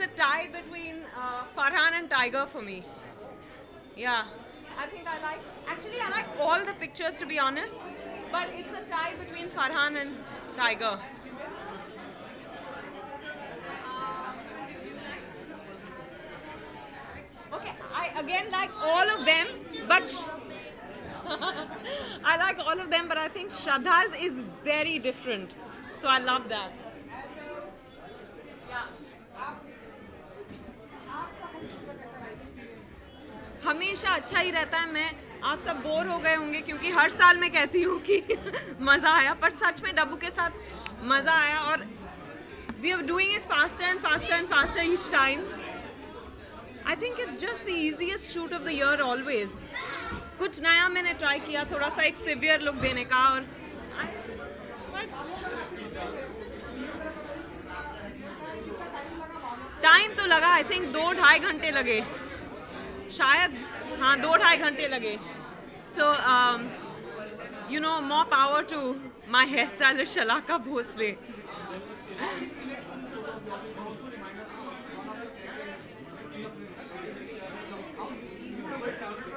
it's a tie between uh, Farhan and Tiger for me. Yeah, I think I like. Actually, I like all the pictures to be honest, but it's a tie between Farhan and Tiger. Okay, I again like all of them, but I like all of them, but I think Shraddha's is very different. So I love that. हमेशा अच्छा ही रहता है। मैं, आप सब bore हो गए होंगे क्योंकि हर साल मैं कहती हूँ कि मज़ा आया, पर सच में डब्बू के साथ मज़ा आया और we are doing it faster and faster and faster each time I think it's just the easiest shoot of the year always कुछ नया मैंने ट्राई किया, थोड़ा सा एक सिवियर लुक देने का और टाइम तो लगा आई थिंक दो ढाई घंटे लगे। शायद हाँ दो ढाई घंटे लगे so you know more power to my hair stylist Shalaka Bhosle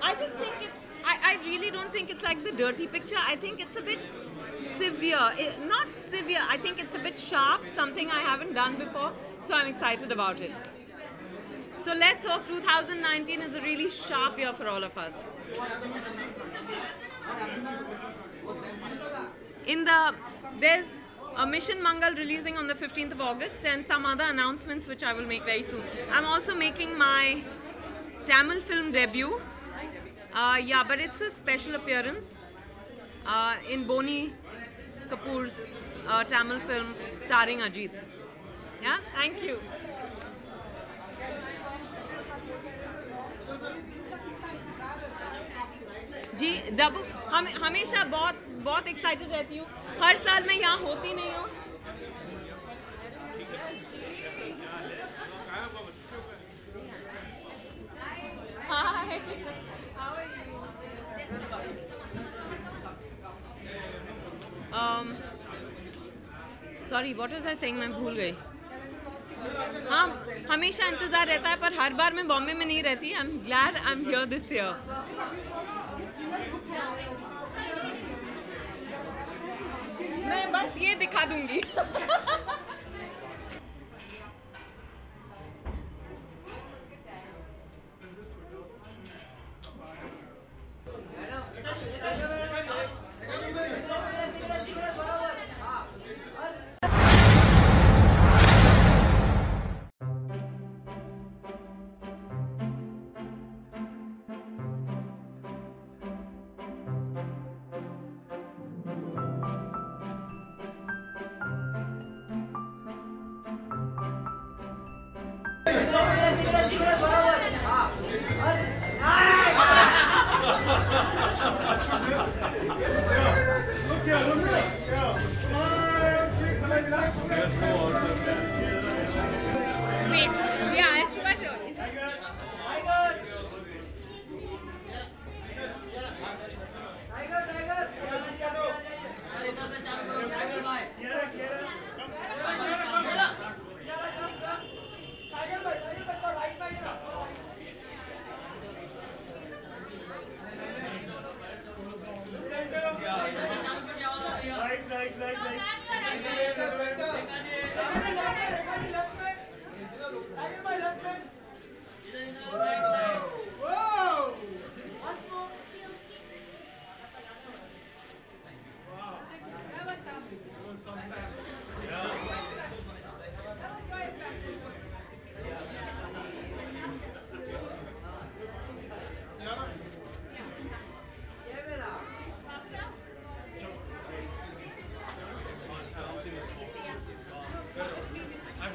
I just think it's. I, I really don't think it's like the dirty picture. I think it's a bit severe. It, not severe. I think it's a bit sharp. Something I haven't done before. So I'm excited about it. So let's hope 2019 is a really sharp year for all of us. In the there's a Mission Mangal releasing on the 15th of August and some other announcements which I will make very soon. I'm also making my Tamil film debut. Uh, yeah, but it's a special appearance uh, in Boni Kapoor's uh, Tamil film starring Ajit. Yeah, thank you. जी डब हम हमेशा बहुत बहुत excited रहती हूँ। हर साल मैं यहाँ होती नहीं हूँ। Sorry what was I saying? मैं भूल गई। हाँ हमेशा इंतज़ार रहता है, पर हर बार मैं बॉम्बे में नहीं रहती। I am glad I am here this year मैं बस ये दिखा दूँगी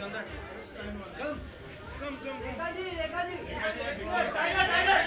કમ કમ કમ રેખાજી રેખાજી. ટાઈગર ટાઈગર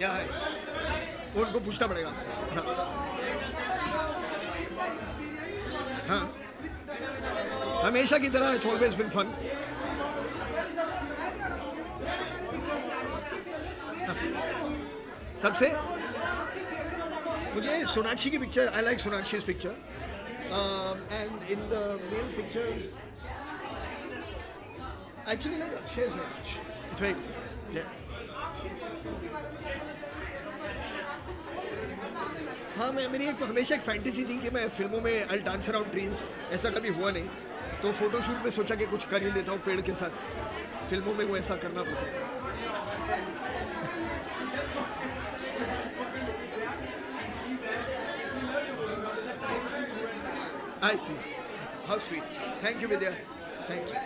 या है। उनको पूछना पड़ेगा। हाँ। हाँ। हमेशा की तरह इट्स ऑलवेज बिन फन सबसे, मुझे सोनाक्षी की picture I like Sonakshi picture and in the male pictures actually like Akshay's very much. It's very good. Yeah. हाँ मैं मेरी एक हमेशा एक फैंटेसी थी कि मैं फ़िल्मों में आई डांस अराउंड ट्रीज ऐसा कभी हुआ नहीं तो फोटोशूट में सोचा कि कुछ कर ही लेता हूँ पेड़ के साथ फ़िल्मों में वो ऐसा करना पड़ता है I see. How sweet. Thank you, Vidya. Thank you.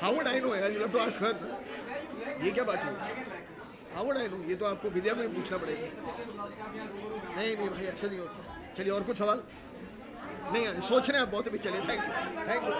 How would I know यार? You'll have to ask her. ये क्या बात हुई? हाउ है ये तो आपको विद्या में पूछना पड़ेगा। नहीं नहीं भाई, ऐसा नहीं होता। चलिए, और कुछ सवाल? नहीं सोच रहे हैं आप बहुत भी चलिए thank you thank you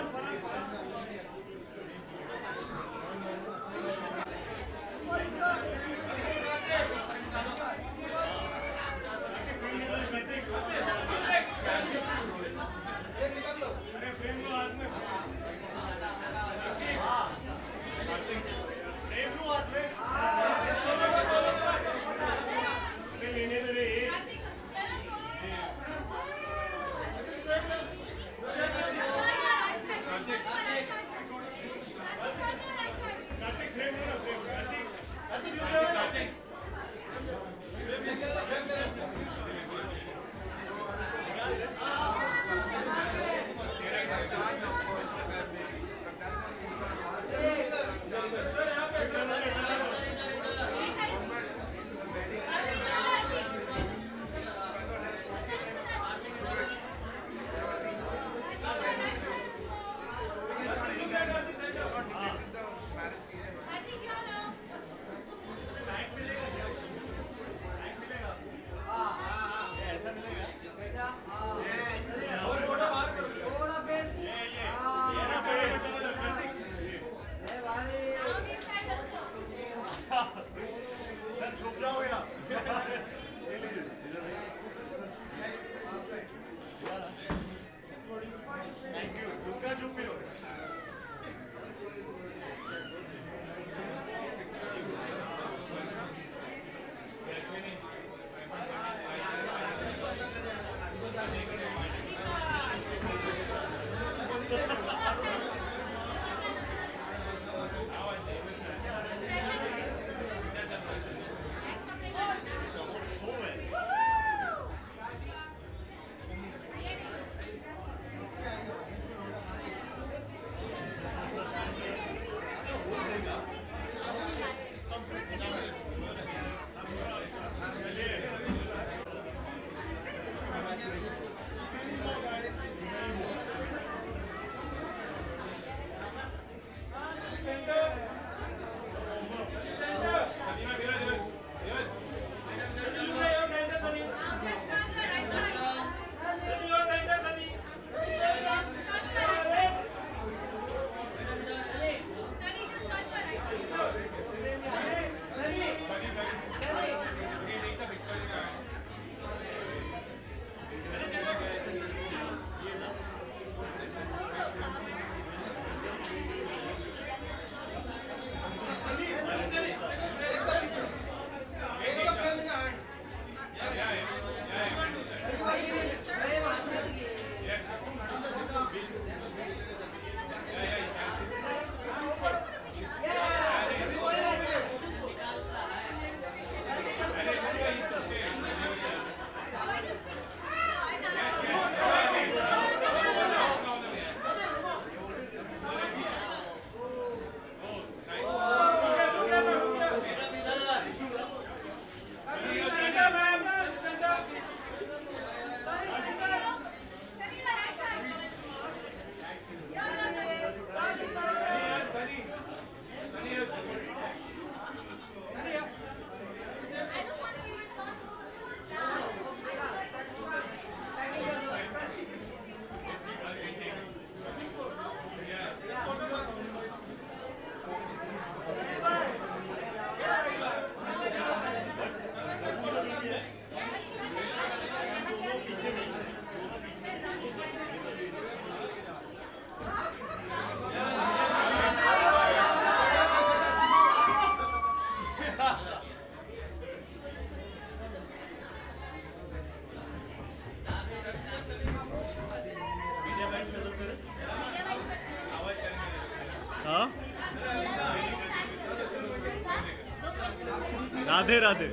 Radhe Radhe.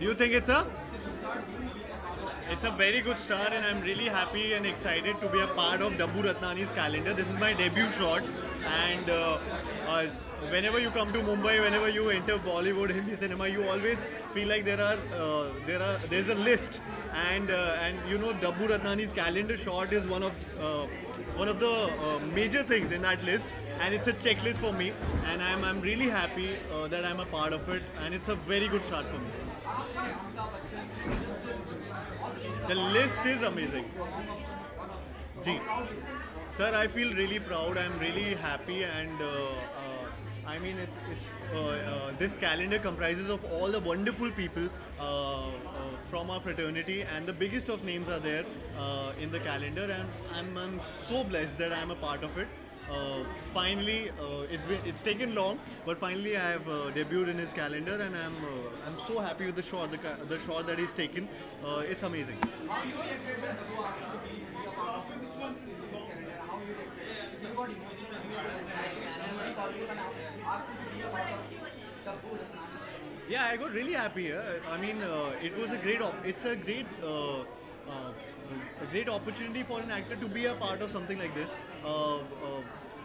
Do you think it's a? It's a very good start, and I'm really happy and excited to be a part of Dabbu Ratnani's calendar. This is my debut shot, and uh, uh, whenever you come to Mumbai, whenever you enter Bollywood Hindi cinema, you always feel like there are uh, there are there's a list, and uh, and you know Dabbu Ratnani's calendar shot is one of uh, one of the uh, major things in that list, and it's a checklist for me, and I'm I'm really happy uh, that I'm a part of it, and it's a very good start for me. The list is amazing. Ji. Sir, I feel really proud. I'm really happy, and uh, uh, I mean, it's it's uh, uh, this calendar comprises of all the wonderful people uh, from our fraternity, and the biggest of names are there in the calendar, and I'm, I'm so blessed that I'm a part of it. Uh, finally, uh, it's been it's taken long, but finally I have uh, debuted in his calendar, and I'm I'm so happy with the shot the, the shot that he's taken. It's amazing. Yeah, I got really happy. Uh, I mean, uh, it was a great. Op- it's a great. Uh, a great opportunity for an actor to be a part of something like this. Uh, uh,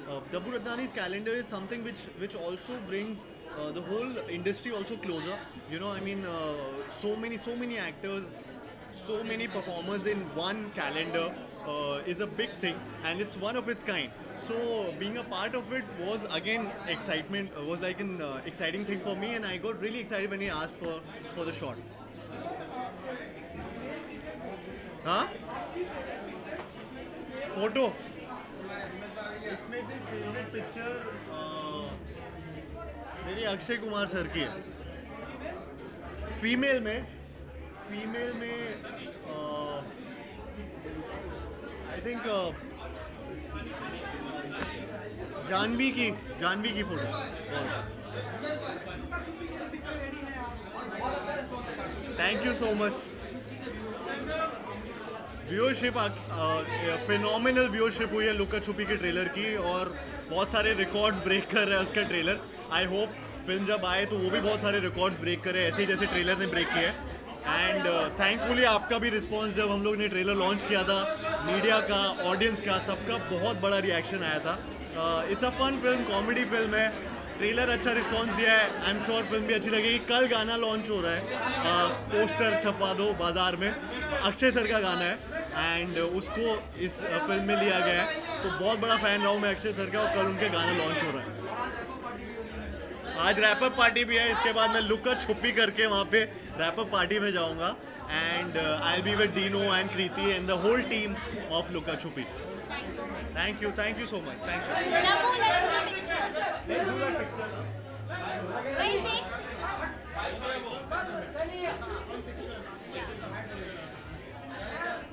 uh, Ratnani's calendar is something which which also brings uh, the whole industry also closer. You know, I mean, uh, so many so many actors, so many performers in one calendar uh, is a big thing, and it's one of its kind. So being a part of it was again excitement. uh, Was like an uh, exciting thing for me, and I got really excited when he asked for for the shot. हाँ? Photo. Favourite picture मेरी Akshay Kumar sir की है। Female में female में I think Janvi की जानवी की photo. Thank you so much viewership phenomenal viewership हुई है लुका छुपी के ट्रेलर की और बहुत सारे रिकॉर्ड्स ब्रेक कर रहा है उसका ट्रेलर आई होप फ़िल्म जब आए तो वो भी बहुत सारे रिकॉर्ड्स ब्रेक करे, ऐसे ही जैसे ट्रेलर ने ब्रेक किए एंड थैंकफुली आपका भी रिस्पांस जब हम लोग ने ट्रेलर लॉन्च किया था मीडिया का ऑडियंस का, सबका बहुत बड़ा रिएक्शन आया था। It's a fun film comedy film है। ट्रेलर अच्छा रिस्पांस दिया है। आई एम श्योर फ़िल्म भी अच्छी लगेगी। कल गाना लॉन्च हो रहा है। पोस्टर छपवा दो बाज़ार में। अक्षय सर का गाना है। एंड उसको इस फ़िल्म में लिया गया है। तो बहुत बड़ा फ़ैन रहा हूँ मैं अक्षय सर का और कल उनके गाना लॉन्च हो रहा है। आज रैपअप पार्टी भी है, इसके बाद मैं लुका छुपी करके वहाँ पे रैपअप पार्टी में जाऊँगा। And I be with Dino and Kriti and the whole team of Luka Chuppi. Thank you thank you so much thank you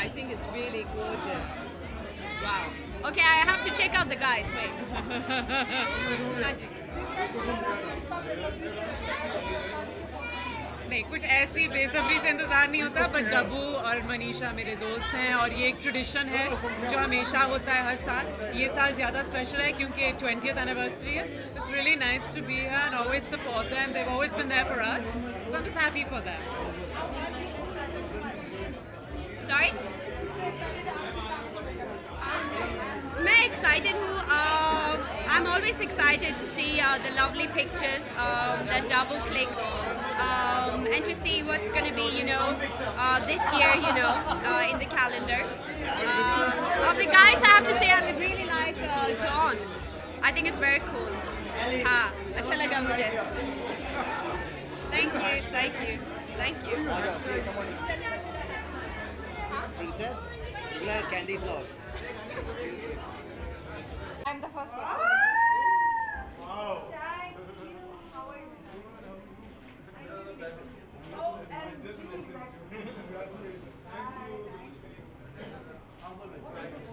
I think it's really gorgeous. Wow. Okay, I have to check out the guys. Wait. Magic. नहीं कुछ ऐसी बेसब्री से इंतज़ार नहीं होता but डब्बू और मनीषा मेरे दोस्त हैं और ये एक ट्रेडिशन है जो हमेशा होता है हर साल ये साल ज़्यादा स्पेशल है क्योंकि 20th एनिवर्सरी है it's really nice to be here and always support them they've always been there for us I am just happy for that Sorry? मैं excited हूँ uh, I'm always excited to see uh, the lovely pictures um, that double clicks um, and to see what's going to be you know uh, this year you know uh, in the calendar um, of the guys I have to say I really like uh, John I think it's very cool हाँ अच्छा लगा मुझे thank you thank you thank you Princess, you like candy floss. first person. Wow. Thank you. Thank you.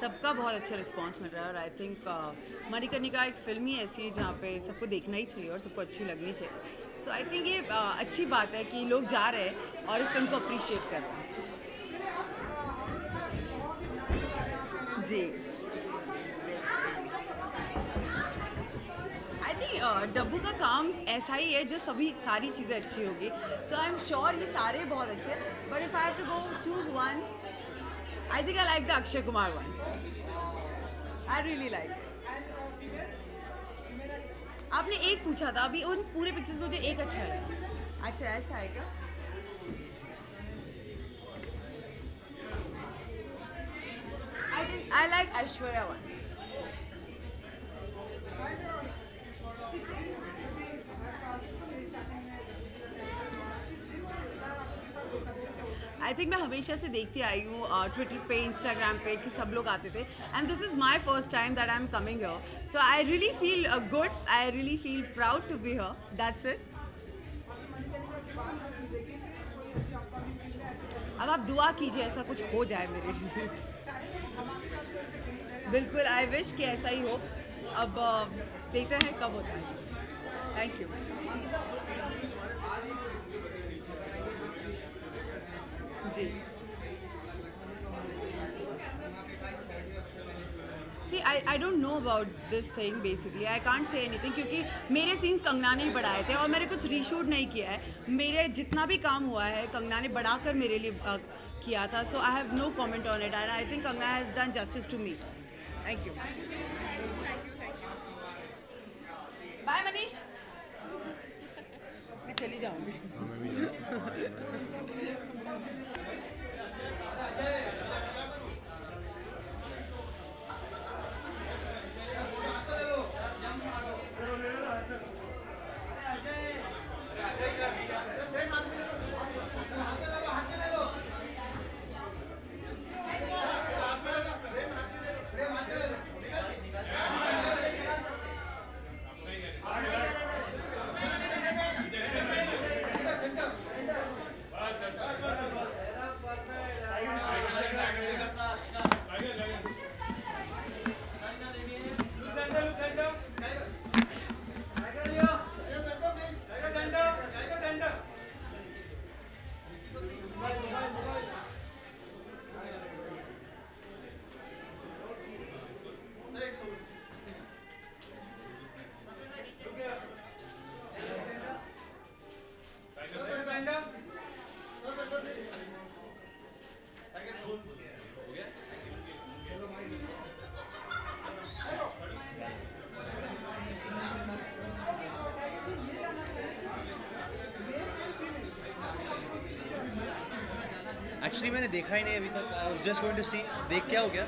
सबका बहुत अच्छा response मिल रहा है और आई थिंक मणिकर्णिका एक फ़िल्म ही ऐसी है जहाँ पे सबको देखना ही चाहिए और सबको अच्छी लगनी चाहिए। सो आई थिंक ये uh, अच्छी बात है कि लोग जा रहे हैं और इस फ़िल्म को अप्रिशिएट कर रहे हैं। जी। थिंक डब्बू का काम ऐसा ही है जो सभी सारी चीज़ें अच्छी होगी। सो आई एम श्योर ये सारे बहुत अच्छे हैं but if I have to go choose one I think I like the Akshay Kumar one I really like आपने एक पूछा था, अभी उन पूरे पिक्चर्स में मुझे एक अच्छा लगा। अच्छा ऐसा है क्या? I I like Aishwarya one. I think मैं हमेशा से देखती आई हूँ ट्विटर पे इंस्टाग्राम पे कि सब लोग आते थे। And this is my first time that I am coming here so I really feel good I really feel proud to be here that's it अब आप दुआ कीजिए, ऐसा कुछ हो जाए मेरे लिए। बिल्कुल आई विश कि ऐसा ही हो। अब देखते हैं कब होता है। Thank you ji. See I I don't know about this thing basically I can't say anything क्योंकि मेरे सीन्स कंगना ने ही बढ़ाए थे और मैंने कुछ रीशूट नहीं किया है। मेरे जितना भी काम हुआ है कंगना ने बढ़ाकर मेरे लिए अ, किया था। So I have no comment on it and I think Kangana has done justice to me thank you bye Manish मैं चली जाऊँगी। मैंने देखा ही नहीं अभी तक। I just going to see देख क्या हो गया।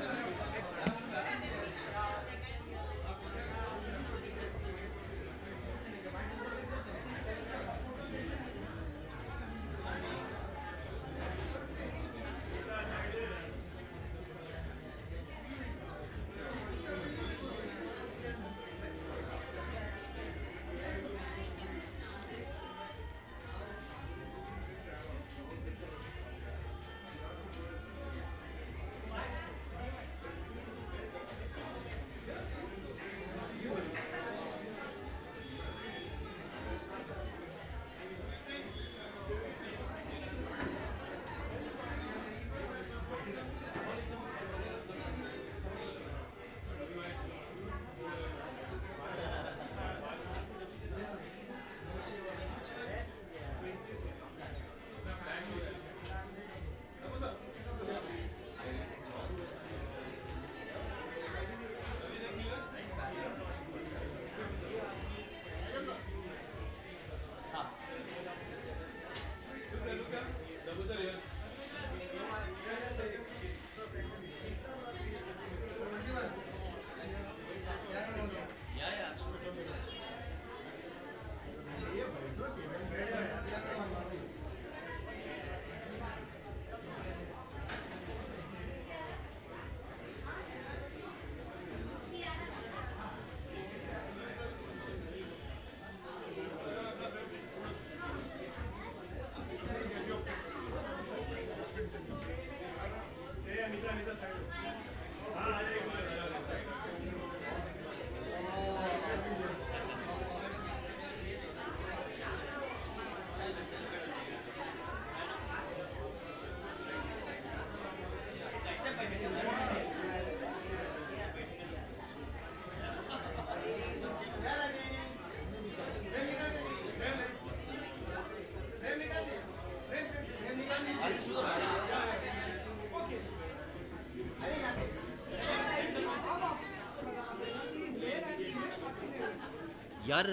यार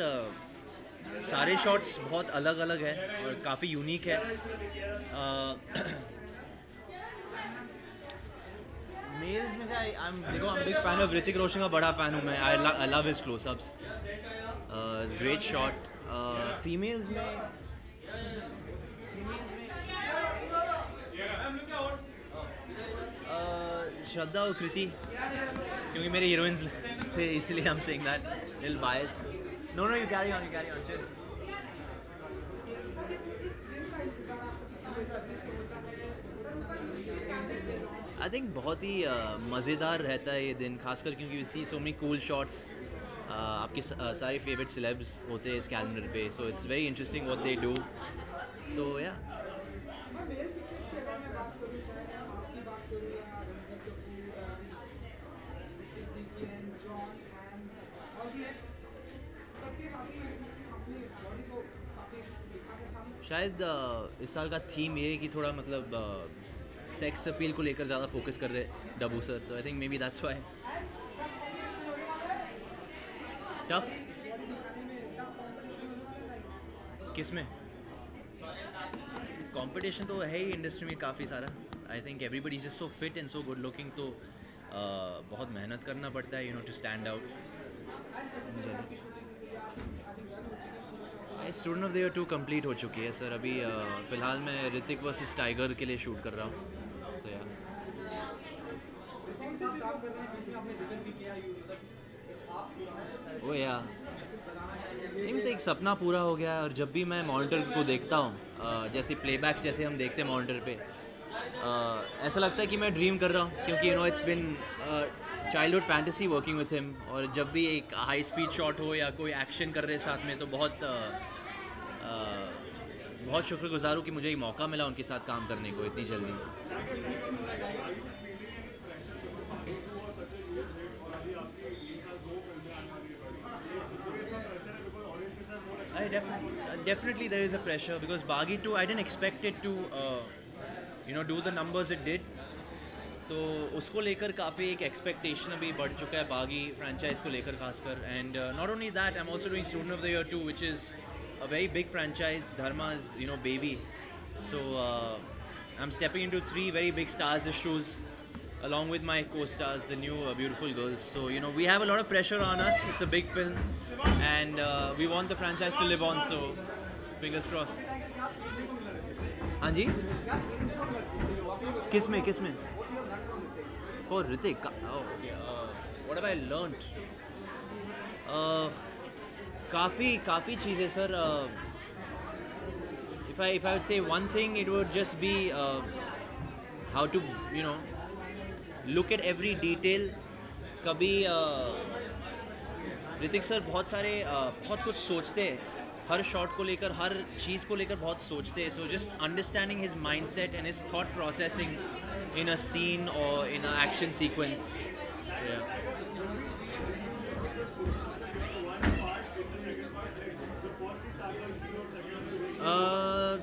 सारे शॉट्स बहुत अलग अलग है और काफ़ी यूनिक है। मेल्स में से आई एम देखो I am big fan of Hrithik Roshan का बड़ा फ़ैन हूँ मैं। I I love his closeups great shot females में श्रद्धा और कृति, क्योंकि मेरे हीरोइंस थे, इसलिए हम saying that little biased no got it on, you got it on, chill. I think बहुत ही मज़ेदार रहता है ये दिन खासकर क्योंकि you see so many cool shots आपके सारे फेवरेट सिलेब्स होते हैं इस कैलेंडर पे so it's very interesting what they do तो या शायद इस साल का थीम ये है कि थोड़ा मतलब सेक्स अपील को लेकर ज़्यादा फोकस कर रहे डबू सर तो I think maybe that's why tough किसमें? कंपटीशन तो है ही इंडस्ट्री में काफ़ी सारा। I think everybody is so fit and so good looking तो बहुत मेहनत करना पड़ता है you know to stand out student of the year two complete हो चुकी है, सर। अभी फ़िलहाल मैं ऋतिक वर्सेस टाइगर के लिए शूट कर रहा हूँ। तो या वो या वैसे एक सपना पूरा हो गया और जब भी मैं मॉनिटर को देखता हूँ जैसे प्लेबैक्स जैसे हम देखते हैं मॉनिटर पे ऐसा लगता है कि मैं ड्रीम कर रहा हूँ, क्योंकि you know it's been childhood fantasy working with him और जब भी एक हाई स्पीड शॉट हो या कोई एक्शन कर रहे साथ में तो बहुत आ, आ, बहुत शुक्रगुजार हूँ कि मुझे ये मौका मिला उनके साथ काम करने को इतनी जल्दी। Definitely there is a pressure because Baaghi two I didn't expected to you know do the numbers it did तो उसको लेकर काफ़ी एक एक्सपेक्टेशन अभी बढ़ चुका है बागी फ्रेंचाइज को लेकर खासकर। And not only that I am also doing student of the year two which is a very big franchise Dharma is you know baby so I am stepping in to three very big stars issues along with my costars the new beautiful girls so you know we have a lot of pressure on us it's a big film and we want the franchise to live on so fingers cross हाँ जी? किसमें किसमें? Oh, Ritik. Oh, okay. Uh, what have I learnt? Uh, काफ़ी काफ़ी चीज़ें sir if I if I would say one thing, it would just be uh, how to you know look at every detail. कभी Hrithik sir बहुत सारे uh, बहुत कुछ सोचते हैं हर शॉट को लेकर हर चीज़ को लेकर बहुत सोचते हैं तो just understanding his mindset and his thought processing in a scene or in an action sequence. Yeah. Uh,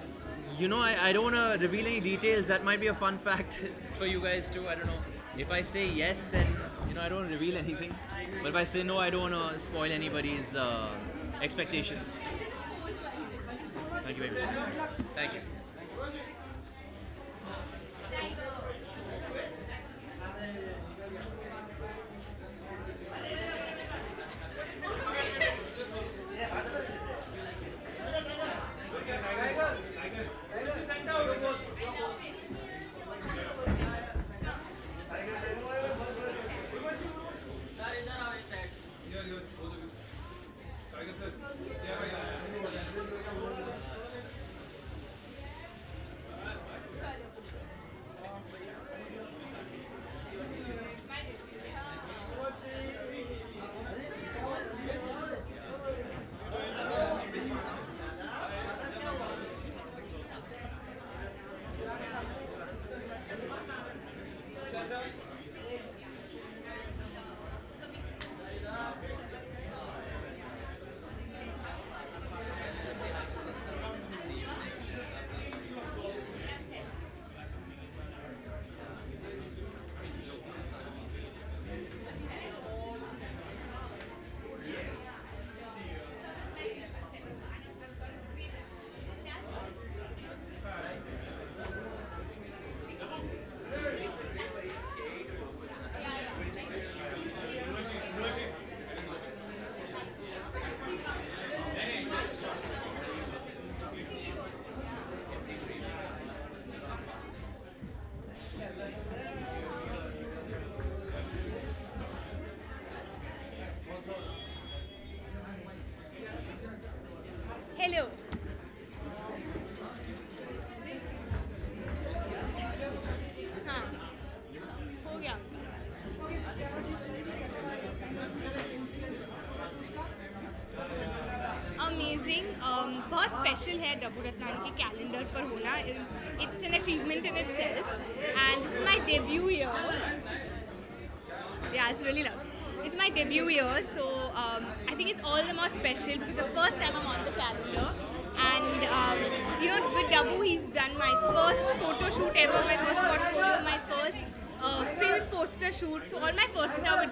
you know, I, I don't want to reveal any details. That might be a fun fact for you guys too. I don't know. If I say yes, then you know I don't reveal anything. But if I say no, I don't want to spoil anybody's uh, expectations. Thank you very much. Thank you. Thank you. Special है डब्बू रत्नान के calendar पर होना। It's an achievement in itself and it's my debut it's really love it's my debut year so I think it's all the more special because the first time am on the calendar and you know with Dabboo he's done my first photo shoot ever my first portfolio my first film poster shoot so all my first Dabboo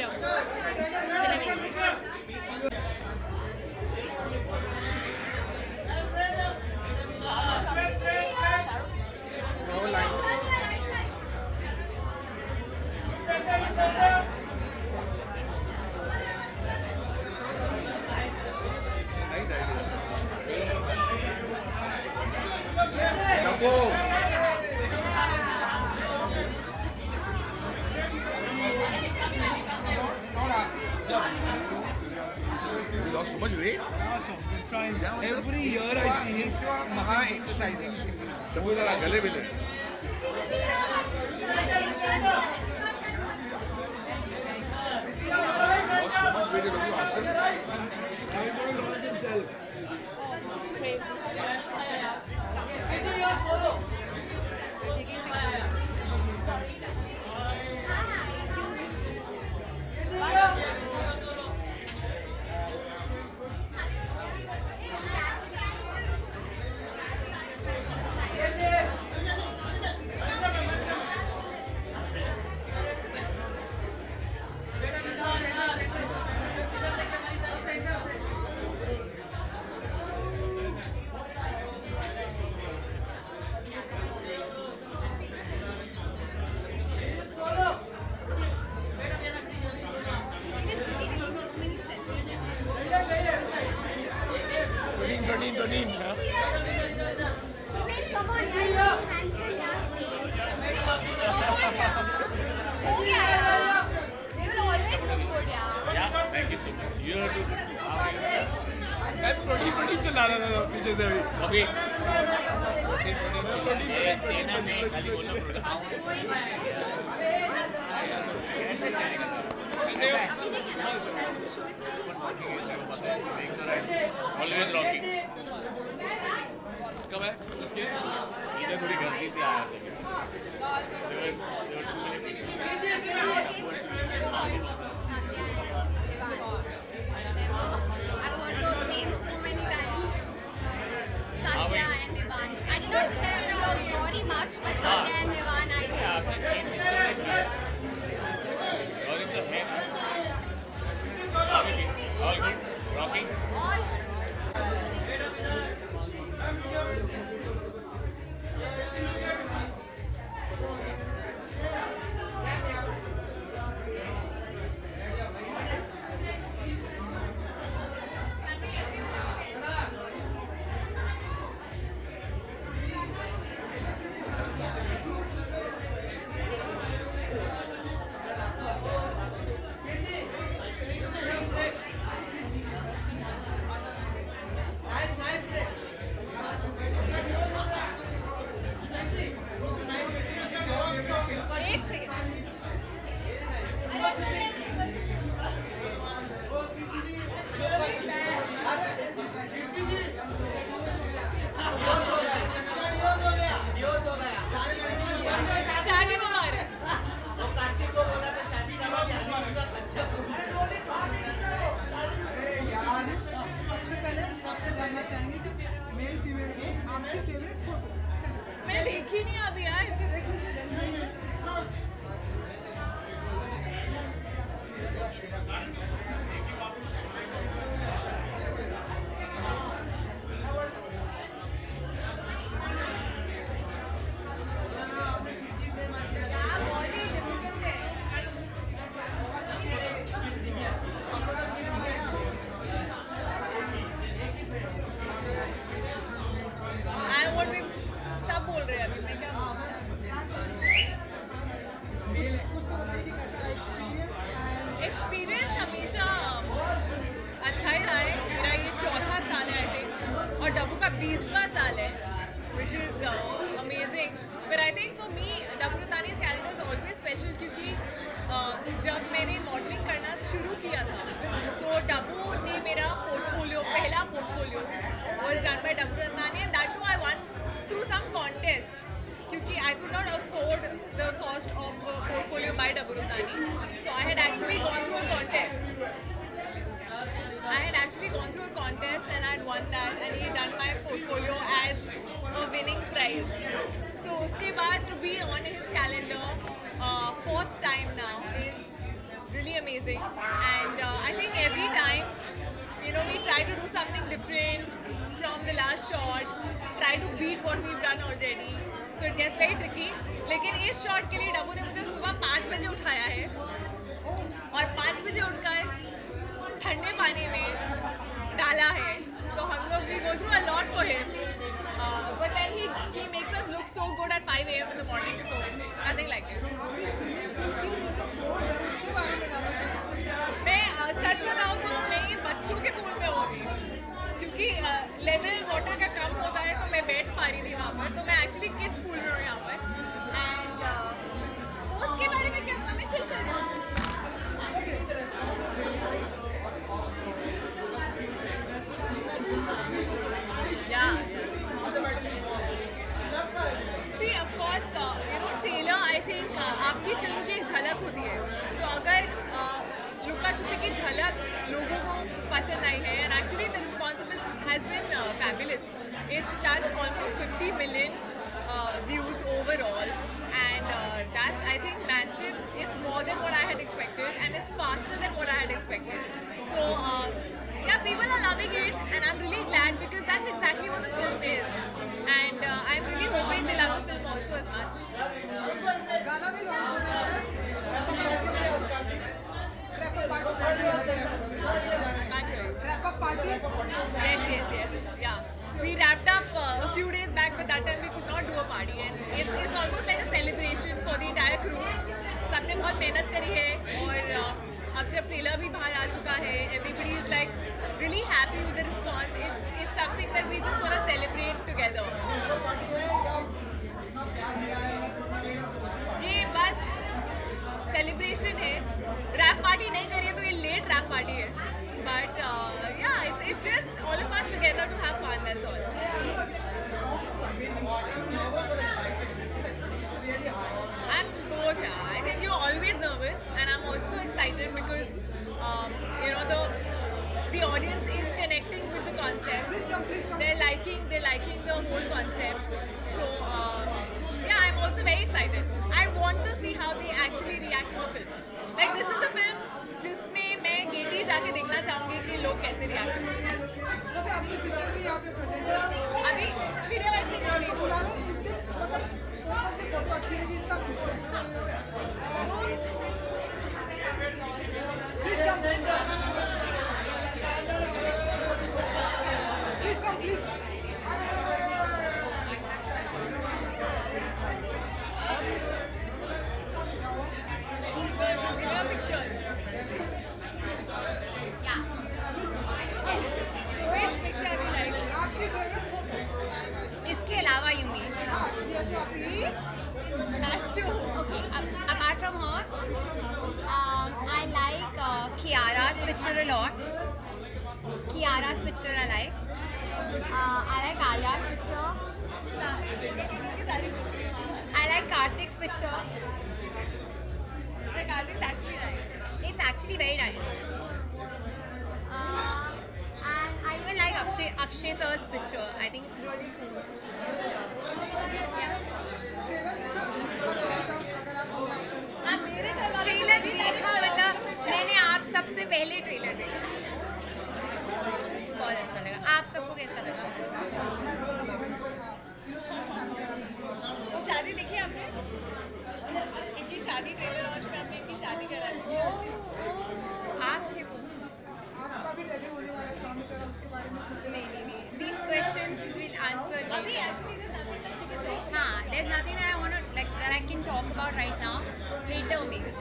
answered later. actually, there's nothing that she can talk. Huh, there's nothing that I want to, like, that I can talk about right now. Later, maybe.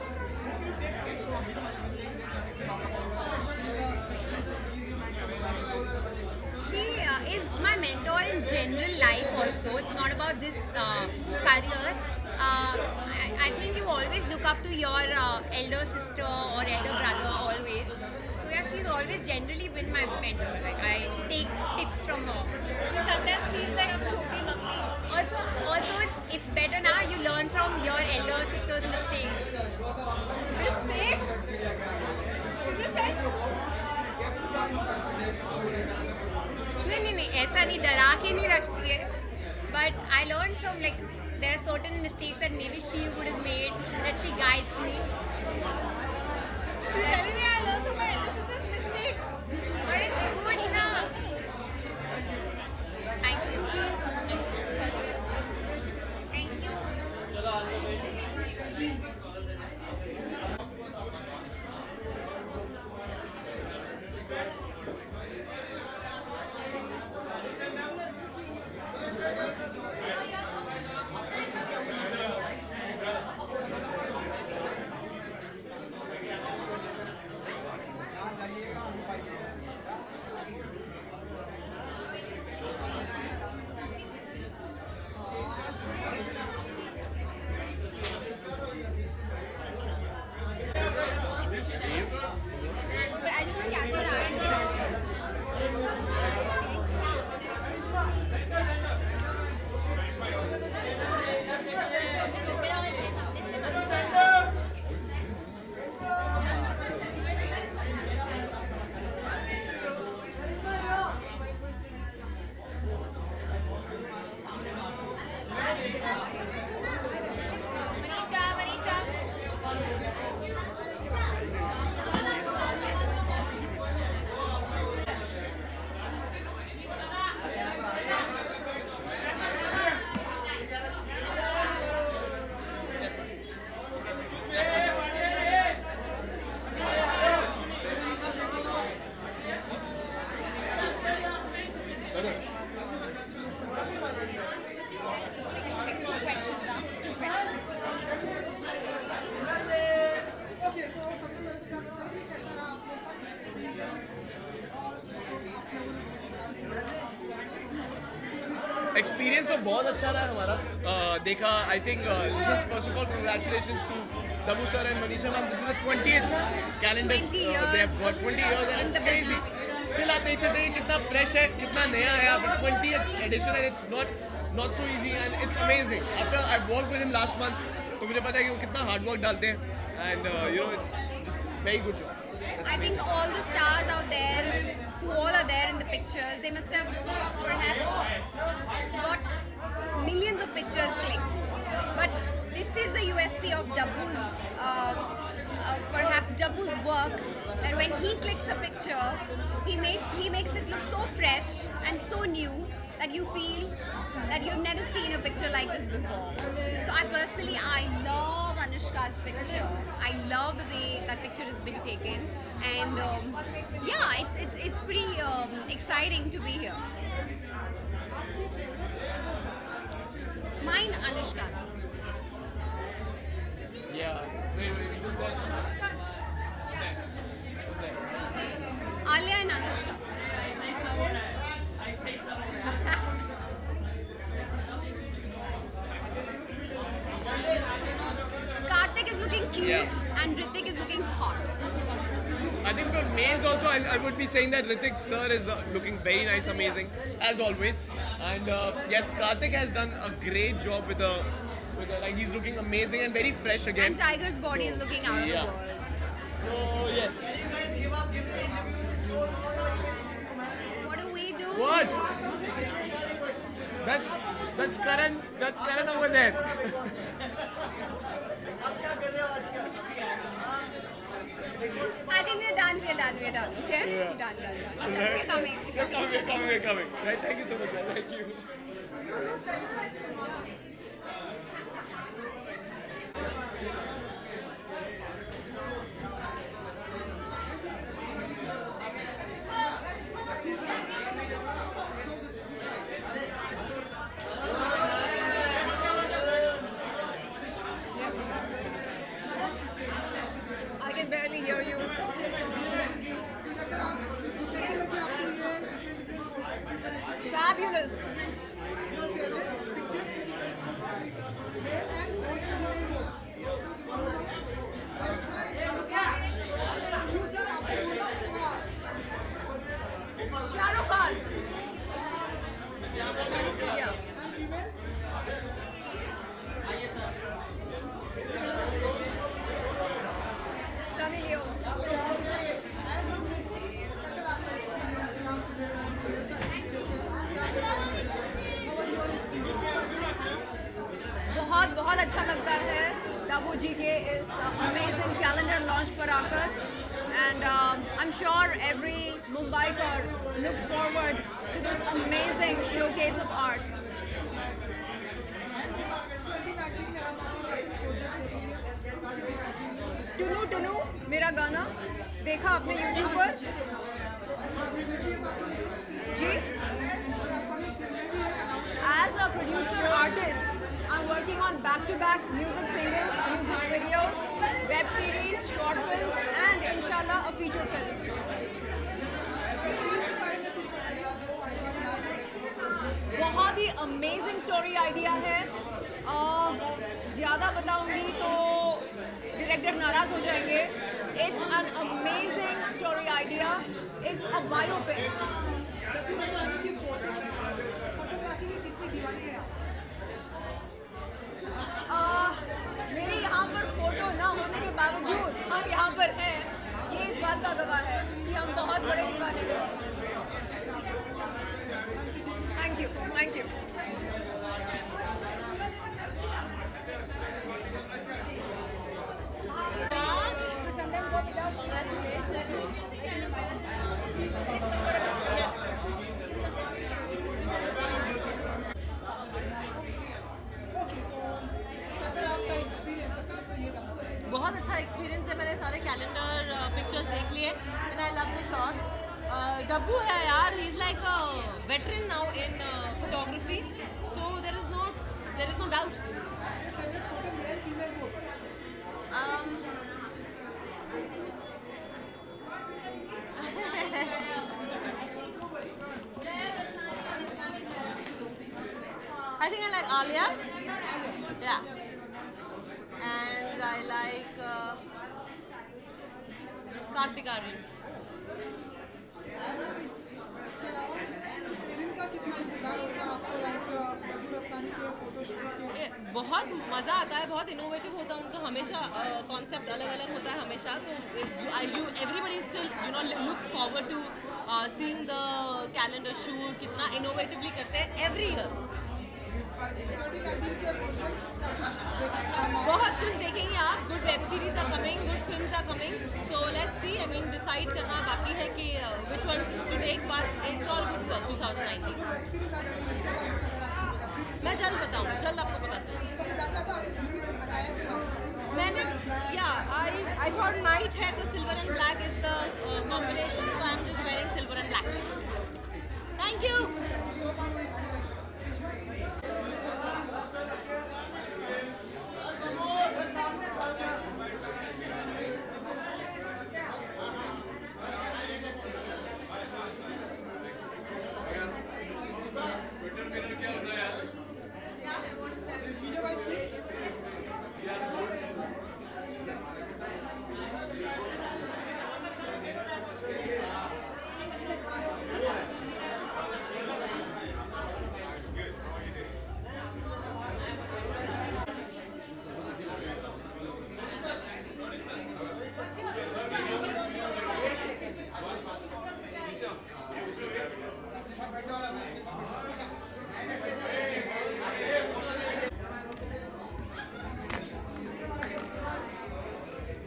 She uh, is my mentor in general life also. It's not about this uh, career. Uh, I, I, think you always look up to your uh, elder sister or elder brother always she's always generally been my mentor. Like I take tips from her. She sometimes feels like I'm choking mummy. Also, also it's it's better now. You learn from your elder sister's mistakes. Mistakes? She just said. नहीं नहीं नहीं ऐसा नहीं डरा के नहीं रखती है but I learn from like there are certain mistakes that maybe she would have made that she guides me She's telling me I learn from my elder sister's बहुत अच्छा रहा हमारा। देखा I think this is first of all congratulation to Dabboo sir and Manisha ma'am this is twenty calendar twenty still आप देख सकते हैं कितना फ्रेश है कितना नया है but twenty edition and it's not not so easy and it's amazing after I work with him last month तो मुझे पता है कि वो कितना हार्ड वर्क डालते हैं and you know it's just very good job I think all the stars out there, who all are there in the pictures, they must have perhaps got millions of pictures clicked. But this is the USP of Dabu's, uh, uh, perhaps Dabu's work, that when he clicks a picture, he, make, he makes it look so fresh and so new that you feel that you've never seen a picture like this before. So I personally, I love Anushka's picture. I love the way that picture has been taken, and um, yeah, it's it's it's pretty um, exciting to be here. Mine, Anushka's. Yeah. Wait, wait, who's that? Who's that? Who's that? Alia and Anushka. Karthik is looking cute Yeah. and Ritik is looking hot. I think for males also, I, I would be saying that Ritik sir is uh, looking very nice, amazing, as always. And uh, yes, Karthik has done a great job with the, with the, like he's looking amazing and very fresh again. And Tiger's body So, is looking out of the world. So yes. What do we do? What? That's that's Karan. That's Karan over there. I think we're done, we're done, we're done, okay? Yeah. Done, done, done. Chalo, We're coming. We're coming. We're coming. We're coming. Right. Thank you so much. man. Thank you. I मज़ा आता है, बहुत innovative होता है उनका, हमेशा concept अलग अलग होता है हमेशा तो you everybody still you know looks forward to seeing the calendar shoot कितना इनोवेटिवली करते हैं एवरी ईयर बहुत कुछ देखेंगे आप good web series are coming good film are coming so let's see I mean decide करना बाकी है कि which one to take part it's all good for 2019 मैं जल्द बताऊँगा, जल्द आपको पता चलेगा मैंने या आई आई थॉट नाइट है तो silver and black is the combination तो I am just wearing silver and black thank you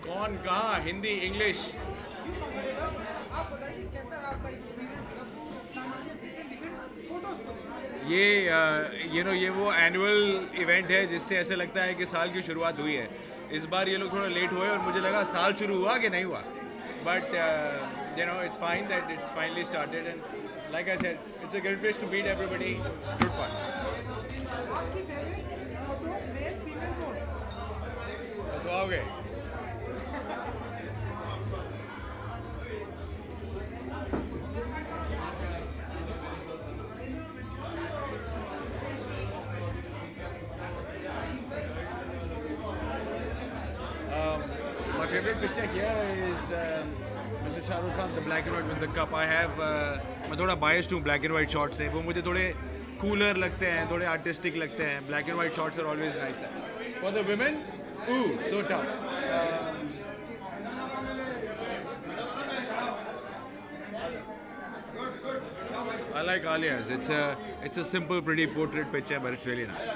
कौन कहाँ हिंदी इंग्लिश। ये यू नो ये वो एनुअल इवेंट है जिससे ऐसे लगता है कि साल की शुरुआत हुई है। इस बार ये लोग थोड़ा लेट हुए और मुझे लगा साल शुरू हुआ कि नहीं हुआ। But you know it's fine that it's finally started and like I said it's a great place to meet everybody good fun बस आओगे ज़्यादा बायस्ड हूँ ब्लैक एंड वाइट शॉट से। वो मुझे थोड़े कूलर लगते हैं थोड़े आर्टिस्टिक लगते हैं। Black and white shots are always nice है। For the women so tough I like Alia's. It's a it's a simple, pretty portrait picture, but it's really nice.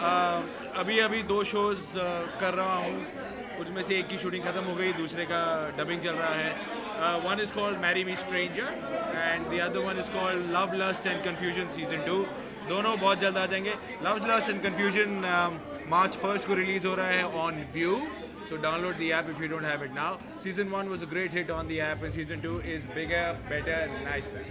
Uh, अभी अभी दो shows uh, कर रहा हूँ। उसमें से एक की शूटिंग खत्म हो गई दूसरे का डबिंग चल रहा है one is called marry me stranger and the other one is called love lust and confusion season two दोनों बहुत जल्द आ जाएँगे love lust and confusion March first को रिलीज़ हो रहा है on view So download the app if you don't have it now. Season one was a great hit on the app, and season two is bigger, better, nicer.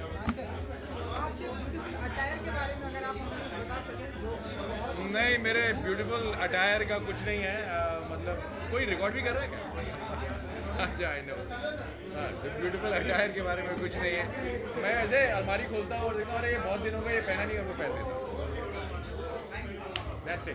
नहीं मेरे beautiful attire का कुछ नहीं है अ, मतलब कोई रिकॉर्ड भी कर रहा है क्या? अच्छा आई नो हाँ ब्यूटीफुल अटायर के बारे में कुछ नहीं है। मैं ऐसे अलमारी खोलता हूँ और देखता हूँ, अरे, ये बहुत दिनों का ये पहना नहीं और वो पहन लेता हूँ। दैट्स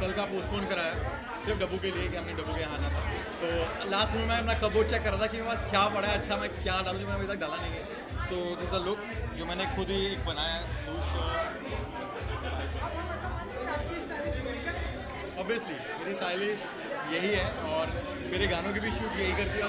कल का पोस्टपोन कराया। सिर्फ़ डब्बू के लिए कि हमने डब्बू के यहाँ आना था। तो लास्ट में मैं अपना कबोर्ड चेक कर रहा था कि मेरे पास क्या पड़ा है अच्छा मैं क्या डालूँ जो मैंने अभी तक डाला नहीं है। सो दिस अ लुक जो मैंने खुद ही एक बनाया। ऑब्वियसली मेरी स्टाइलिश यही है और मेरे गानों की भी शूट यही करती है।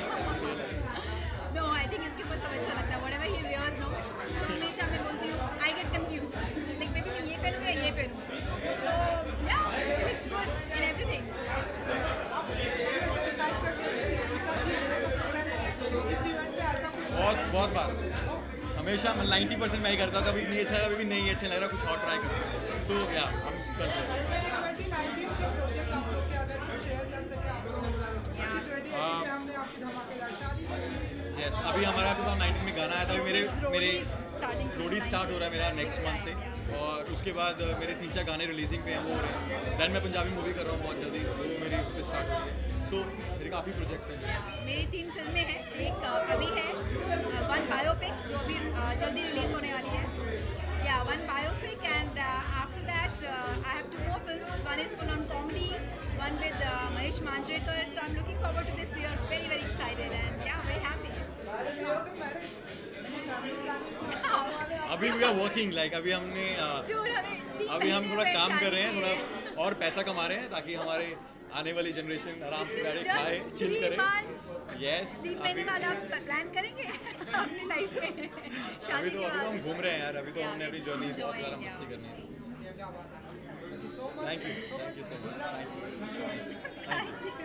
बहुत बार। हमेशा मैं 90 परसेंट मैं ही करता हूँ कभी नहीं अच्छा लग रहा कभी नहीं अच्छा लग रहा कुछ और ट्राई करूँ। सो या हम करते यस अभी हमारा 2019 में गाना आया था मेरे मेरे रोडी स्टार्ट हो रहा है मेरा नेक्स्ट मंथ से। और उसके बाद मेरे तीन चार गाने रिलीजिंग पे हैं वो हो रहे हैं। दैन मैं पंजाबी मूवी कर रहा हूँ बहुत जल्दी वो मेरी उस पर स्टार्ट हो रही है। सो मेरे काफ़ी प्रोजेक्ट्स हैं। मेरी तीन फ़िल्में हैं। एक अभी है वन बायोपिक जो अभी जल्दी रिलीज़ होने वाली है। Yeah one biopic and after that I have two more film one is full on comedy one with Mahesh Manjrekar. So I am looking forward to this year very very excited and yeah very happy अभी we are working like अभी हमने अभी हम थोड़ा काम कर रहे हैं थोड़ा और पैसा कमा रहे हैं ताकि हमारे आने वाली जनरेशन आराम से बैठे खाए चिल करे। यस अभी प्लान करेंगे? अपनी लाइफ में। अभी तो अभी तो हम घूम रहे हैं यार अभी तो हमने अपनी जर्नी बहुत ज़्यादा मस्ती करनी है। Thank you thank you so much thank you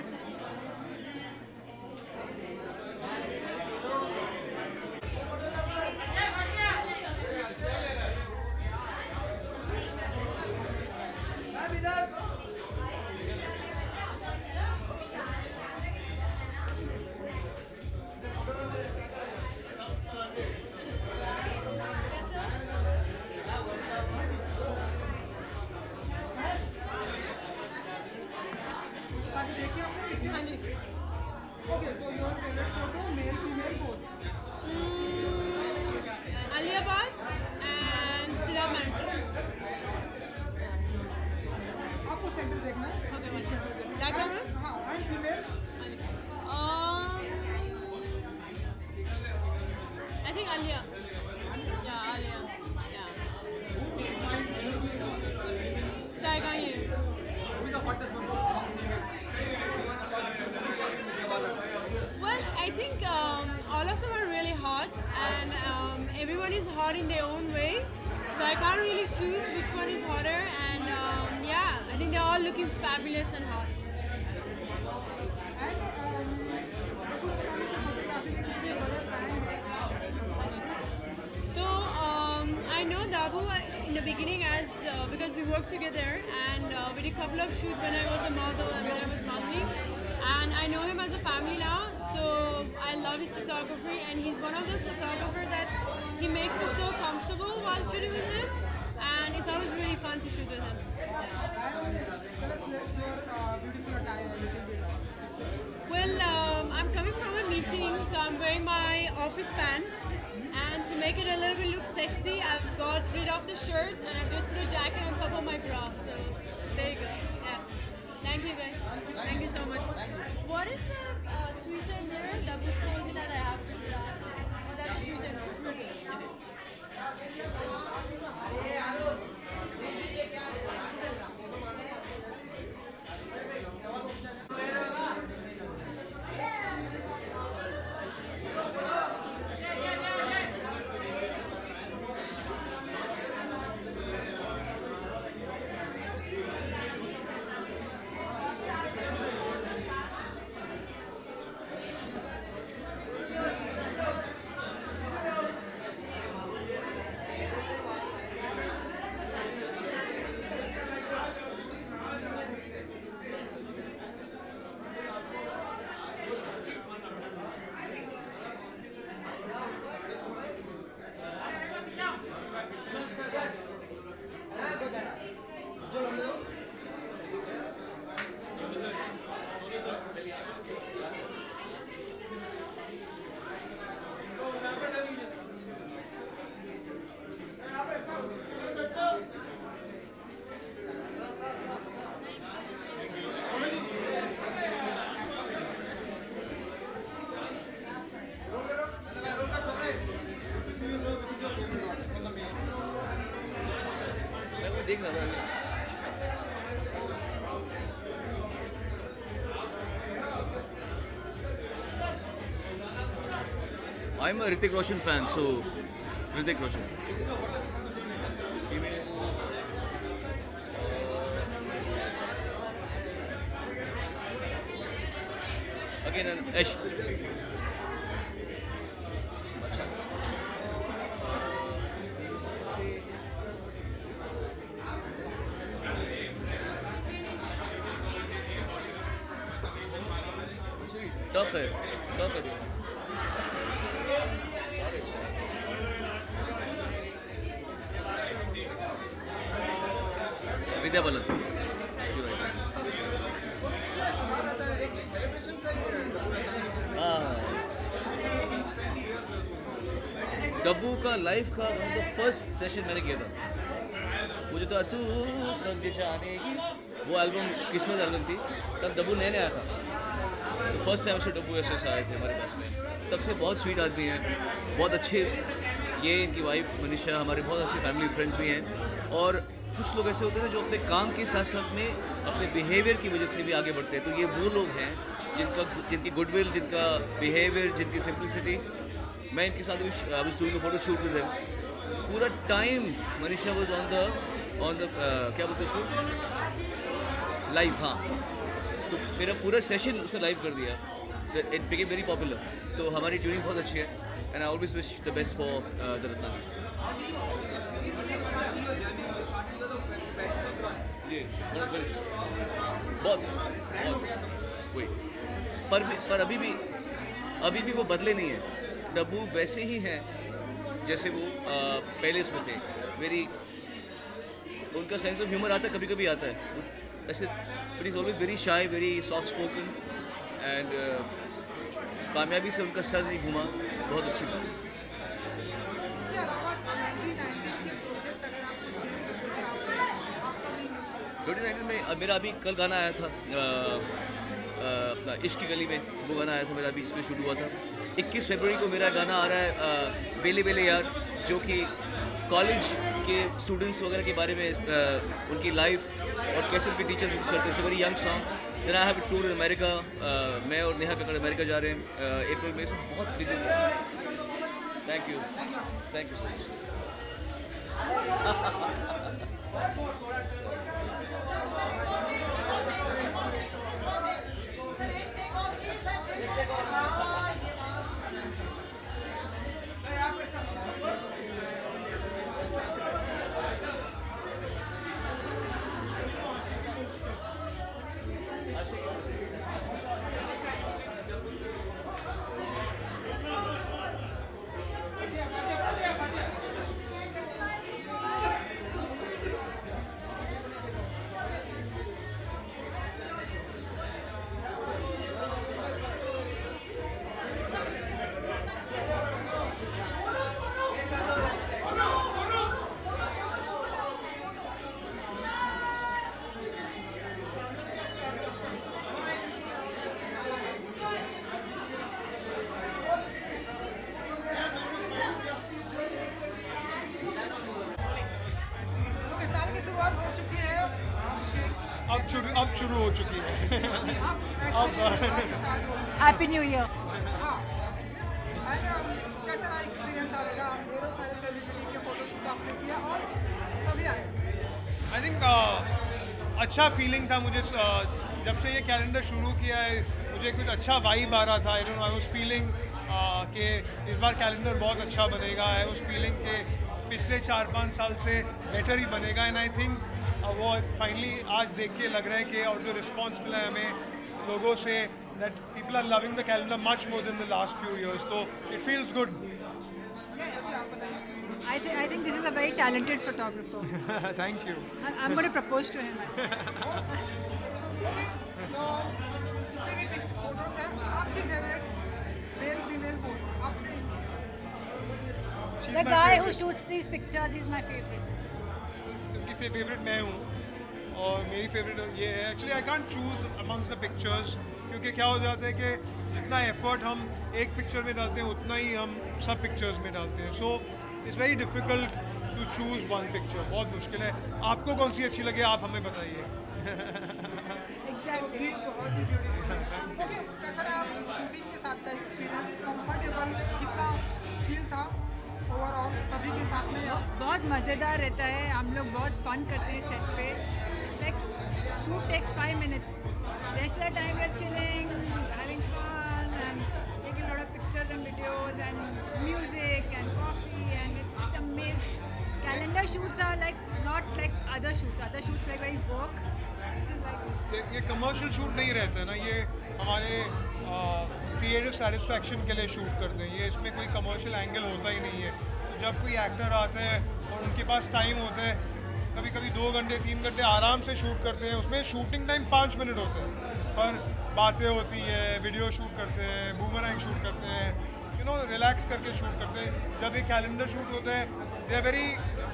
a Ritik Roshan fan, so Ritik Roshan. से एस एस आए थे हमारे पास में तब से बहुत स्वीट आदमी हैं, बहुत अच्छे, ये इनकी वाइफ मनीषा, हमारे बहुत अच्छे फैमिली फ्रेंड्स भी हैं। और कुछ लोग ऐसे होते हैं जो अपने काम के साथ साथ में अपने बिहेवियर की वजह से भी आगे बढ़ते हैं। तो ये वो लोग हैं जिनका, जिनकी गुडविल जिनका बिहेवियर जिनकी सिंप्लिसिटी मैं इनके साथ भी I was doing photo shoot with them पूरा time Manisha was on the on the क्या बोलते हैं उसको? लाइव हाँ। तो मेरा पूरा सेशन उसने लाइव कर दिया। So it became very popular तो हमारी ट्यूनिंग बहुत अच्छी है and I always wish the best for the Ratnanis ji बहुत वही पर पर अभी भी अभी भी वो बदले नहीं हैं। डब्बू वैसे ही हैं जैसे वो आ, पहले इसमें थे। मेरी उनका सेंस ऑफ़ ह्यूमर आता कभी कभी आता है। ऐसे but is always very shy very soft spoken and कामयाबी से उनका सर नहीं घूमा। बहुत अच्छी बात। ट्वेंटी नाइनटीन में अब मेरा अभी कल गाना आया था अपना इश्क की गली में वो गाना आया था मेरा अभी इसमें शुरू हुआ था। 21 फरवरी को मेरा गाना आ रहा है अ, बेले बेले यार जो कि कॉलेज के स्टूडेंट्स वगैरह के बारे में अ, उनकी लाइफ और कैसे उनके टीचर्स मिस करते हैं। Very young song then I have tour in America मैं और नेहा कक्कड़ अमेरिका जा रहे हैं। अप्रैल में से बहुत busy thank you thank you so much अब शुरू हो चुकी है। अब हैप्पी न्यू ईयर हाँ एंड कैसा रहा एक्सपीरियंस आज का? ढेरों सारे सेलिब्रिटी के फोटोशूट आपने किया और सभी आए। आई थिंक अच्छा फीलिंग था मुझे uh, जब से ये कैलेंडर शुरू किया है मुझे कुछ अच्छा वाइब आ रहा था। I don't know I was feeling कि इस बार कैलेंडर बहुत अच्छा बनेगा। आई वाज फीलिंग के पिछले चार पाँच साल से बेटर ही बनेगा। एंड आई थिंक वो फाइनली आज देख के लग रहा है कि और जो रिस्पॉन्स मिला है हमें लोगों से that people are loving the calendar much more than the last few years so it feels good I, th- I think this is a very talented photographer. Thank you I- I'm going to propose to him. The guy who shoots these pictures is my favorite. उनकी से favourite मैं हूँ। और मेरी favourite ये है। Actually I can't choose amongst the pictures क्योंकि क्या हो जाता है कि जितना एफर्ट हम एक पिक्चर में डालते हैं उतना ही हम सब पिक्चर्स में डालते हैं। So it's very difficult to choose one picture बहुत मुश्किल है। आपको कौन सी अच्छी लगे आप हमें बताइए। Exactly. बहुत ओवरऑल सभी के साथ में बहुत मज़ेदार रहता है। हम लोग बहुत फन करते हैं सेट पे। It's like shoot takes five minutes rest time we are chilling having fun and taking lot of pictures and videos and music and coffee and it's it's amazing calendar shoots are like not like other shoots other shoots like very work this is like ये ये commercial shoot नहीं रहता है ना। ये हमारे creative satisfaction के लिए शूट करते हैं। ये इसमें कोई कमर्शियल एंगल होता ही नहीं है। तो जब कोई एक्टर आते हैं और उनके पास टाइम होता है कभी कभी दो घंटे, तीन घंटे आराम से शूट करते हैं, उसमें शूटिंग टाइम पाँच मिनट होता है। पर बातें होती है वीडियो शूट करते हैं बूमरैंग शूट करते हैं यू नो रिलैक्स करके शूट करते हैं। जब ये कैलेंडर शूट होते हैं they very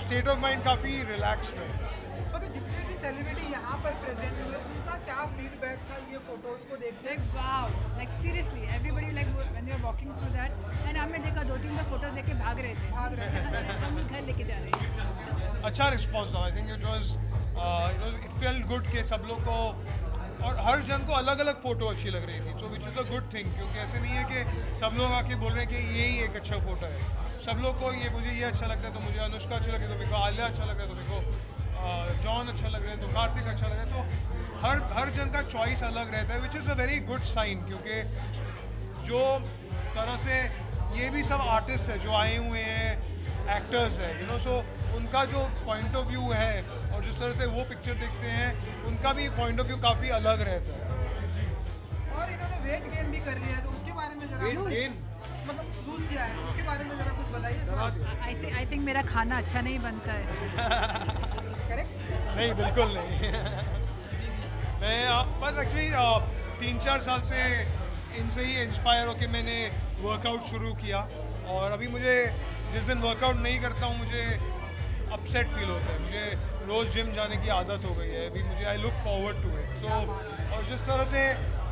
state of mind काफ़ी रिलैक्सड है। जितने भी सेलिब्रिटी यहाँ पर प्रेजेंट हुए क्या फीडबैक था ये फ़ोटोज़ को देख के like wow. Like seriously everybody like when they were walking through that and हमने देखा दो तीन बार फ़ोटोज़ लेके भाग रहे थे। भाग रहे थे। हम घर लेके जा रहे हैं। अच्छा रिस्पॉन्स था I think it was it felt good के सब लोग को और हर जन को अलग अलग फ़ोटो अच्छी लग रही थी so which is a good thing क्योंकि ऐसे नहीं है कि सब लोग आके बोल रहे हैं कि यही एक अच्छा फ़ोटो है। सब लोग को ये मुझे ये अच्छा लगता है तो मुझे अनुष्का अच्छा लगे तो मेरे को आलिया अच्छा लग रहा है तो मेरे को जॉन अच्छा लग रहा है तो कार्तिक अच्छा लग रहा है तो हर हर जन का चॉइस अलग रहता है which is a very good sign क्योंकि जो तरह से ये भी सब आर्टिस्ट है जो आए हुए हैं एक्टर्स है यू नो सो उनका जो पॉइंट ऑफ़ व्यू है और जिस तरह से वो पिक्चर देखते हैं उनका भी पॉइंट ऑफ़ व्यू काफ़ी अलग रहता है। और इन्होंने वेट गेन भी कर लिया है तो उसके बारे में जरा Weight I think I think मेरा खाना अच्छा नहीं बनता है। नहीं बिल्कुल नहीं। मैं बस एक्चुअली तीन चार साल से इनसे ही इंस्पायर होकर मैंने वर्कआउट शुरू किया। और अभी मुझे जिस दिन वर्कआउट नहीं करता हूँ मुझे अपसेट फील होता है। मुझे रोज़ जिम जाने की आदत हो गई है। अभी मुझे I look forward to it so और जिस तरह से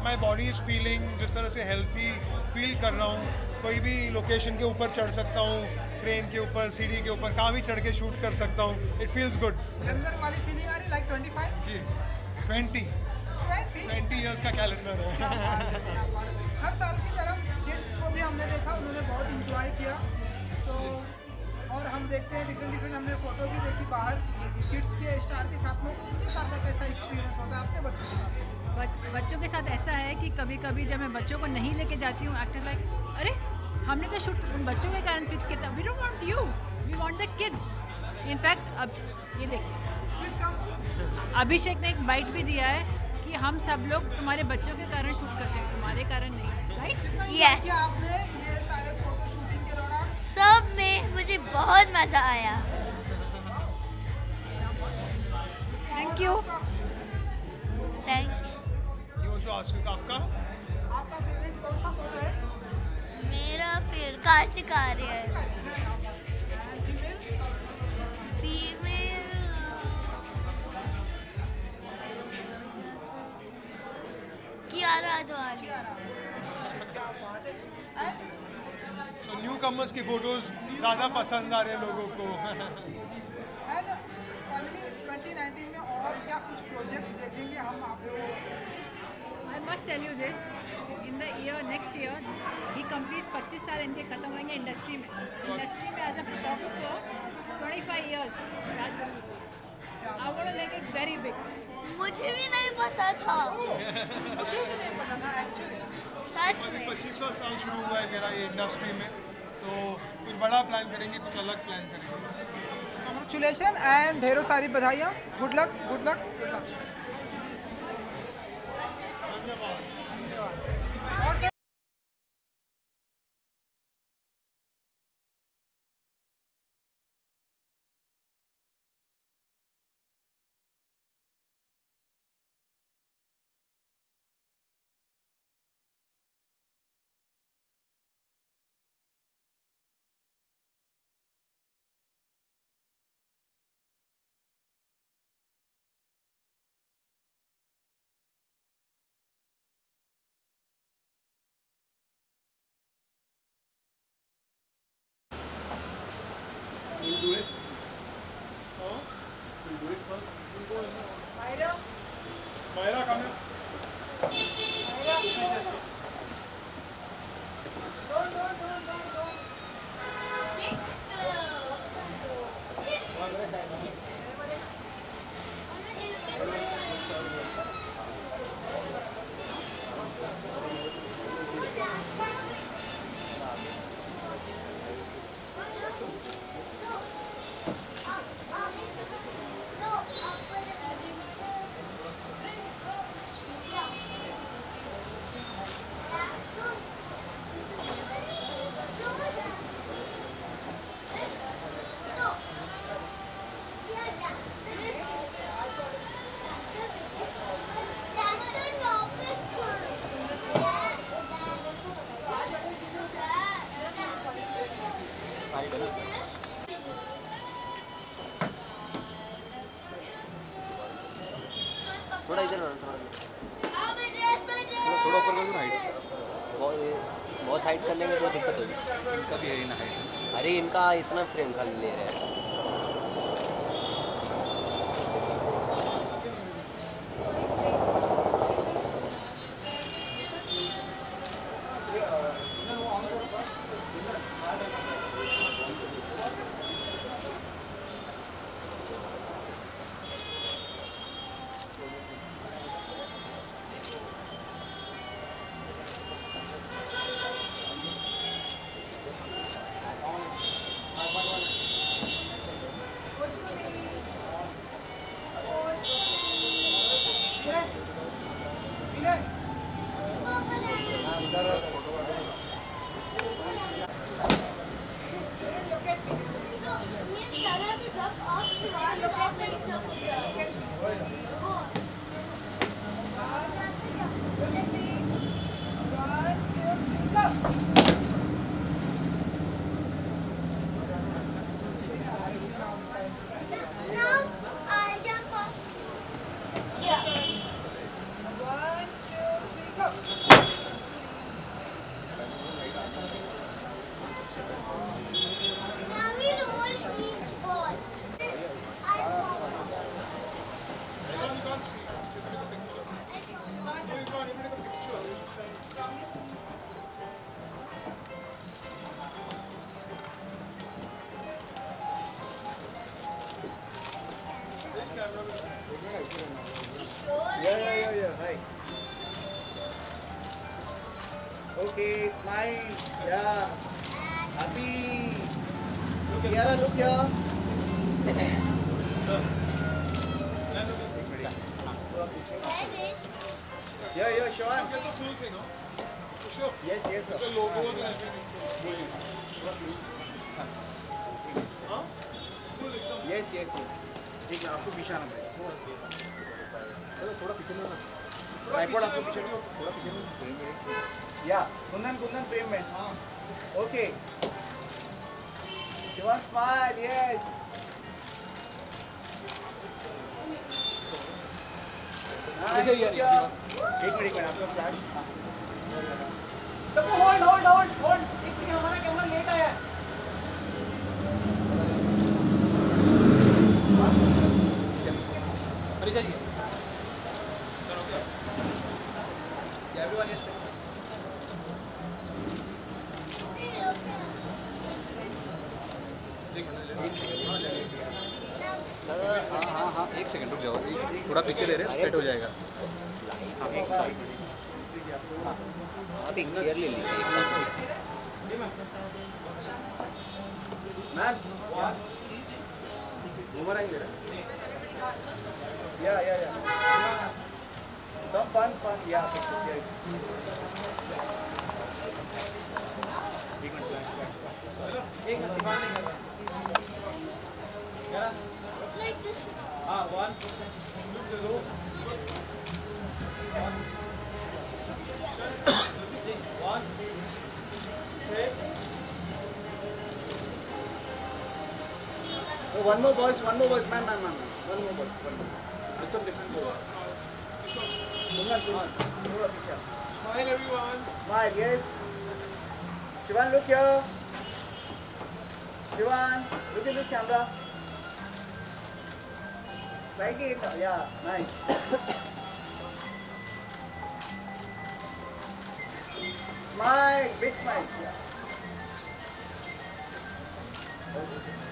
माई बॉडी इज़ फीलिंग जिस तरह से हेल्थी फील कर रहा हूँ कोई भी लोकेशन के ऊपर चढ़ सकता हूँ ट्रेन के ऊपर सीढ़ी के ऊपर कहाँ भी चढ़ के शूट कर सकता हूँ इट फील्स गुड वाली फीलिंग आ रही लाइक 25 जी। ट्वेंटी ट्वेंटी ईयर्स का कैलेंडर है। हर साल की तरह किड्स को भी हमने देखा उन्होंने बहुत इंजॉय किया। तो और हम देखते हैं डिफरेंट डिफरेंट हमने फ़ोटो भी देखी बाहर किड्स के स्टार के साथ में उनके साथ का कैसा एक्सपीरियंस होता है अपने बच्चों के साथ? बच्चों के साथ ऐसा है कि कभी कभी जब मैं बच्चों को नहीं लेके जाती हूँ एक्टर्स लाइक अरे हमने तो शूट उन बच्चों के कारण फिक्स किया था। We don't want you we want the kids in fact अब ये देख अभिषेक ने एक बाइट भी दिया है कि हम सब लोग तुम्हारे बच्चों के कारण शूट करते हैं तुम्हारे कारण नहीं राइट Yes. आपने ये सारे फ़ोटो शूटिंग के दौरान? सब में मुझे बहुत मज़ा आया। थैंक यू थैंक ये वो जो आशिक आपका? आपका फेवरेट कौन सा फ़ोटो है? मेरा फिर Kartik Aaryan female Kiara Advani so newcomers की फ़ोटोज़ ज़्यादा पसंद आ रहे हैं लोगों को। एंड फाइनली 2019 में और क्या कुछ प्रोजेक्ट देखेंगे हम आप लोगों? को must tell you this in the year next year he complete 25 साल इनके खत्म होंगे इंडस्ट्री में। इंडस्ट्री में as a photographer 25 years I want to make it very big मुझे भी नहीं पता था। सच में। पच्चीसवा साल शुरू हुआ है मेरा ये इंडस्ट्री में तो कुछ बड़ा प्लान करेंगे कुछ अलग प्लान करेंगे। कॉन्ग्रेचुलेशन एंड ढेरों सारी बधाइयाँ। Good luck good luck good luck इनका इतना फ्रेम खाली one more voice, one more voice, man, man, man. One more voice, one more. It's a different voice. Smile, everyone. Smile, yes. Shivan, look here. Shivan, look at this camera. Like it, yeah, nice. smile, big smile, yeah.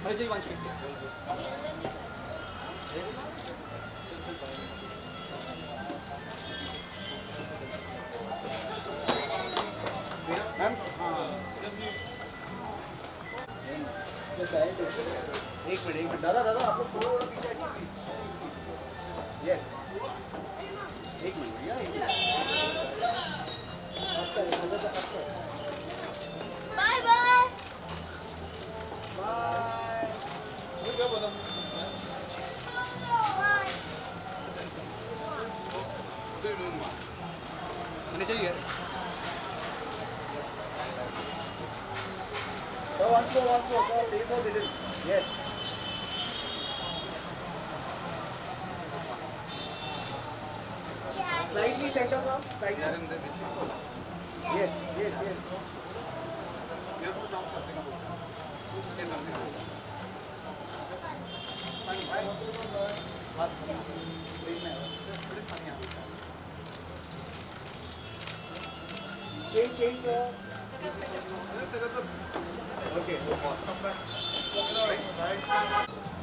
Manisha ji वांच ma'am हाँ एक minute एक minute दादा दादा आपको थोड़ा पीछे yes एक minute भैया एक मिनट Bye bye. Bye Manisha ji So once more, once more, so three more minutes. Yes. Slightly center, sir. Slightly. Yes, yes, yes. Change, change, sir. Okay, so. Come back. Right.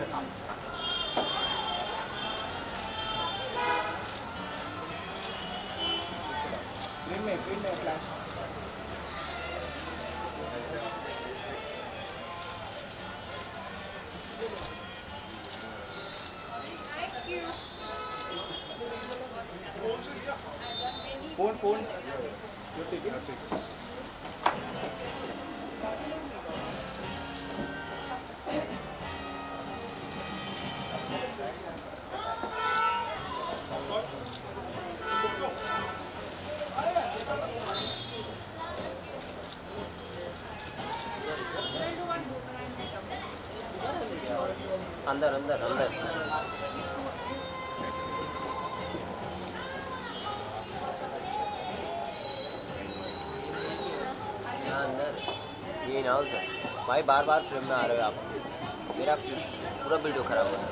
Dime, dime, Flash. Thank you. Phone, phone. अंदर अंदर अंदर। यहाँ अंदर। ये ना है भाई बार बार film में आ रहे हो आप। मेरा पूरा वीडियो खराब हो रहा है।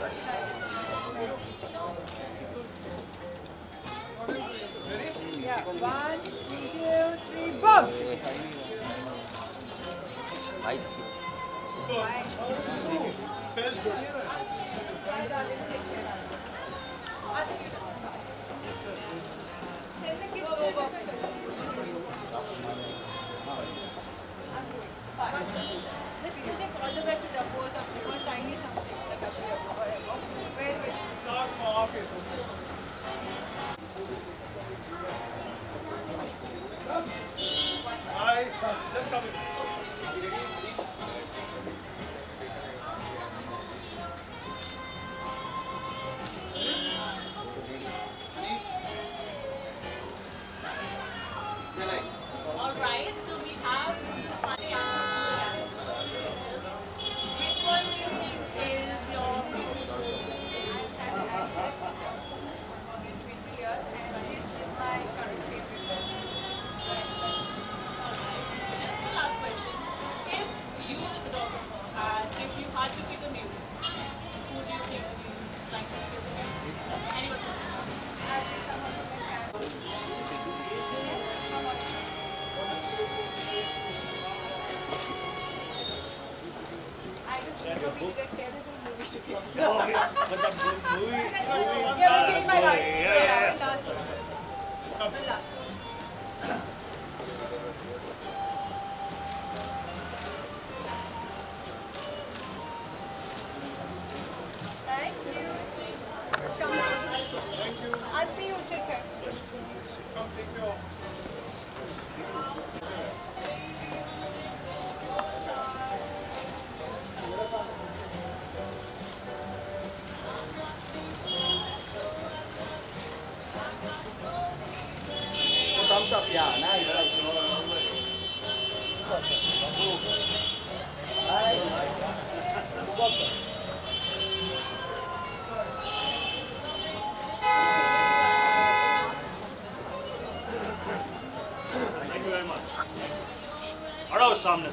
सामने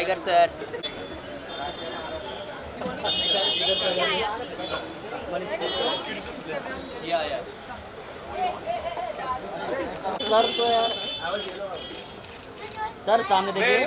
टाइगर सर सर तो यार सर सामने देखिए।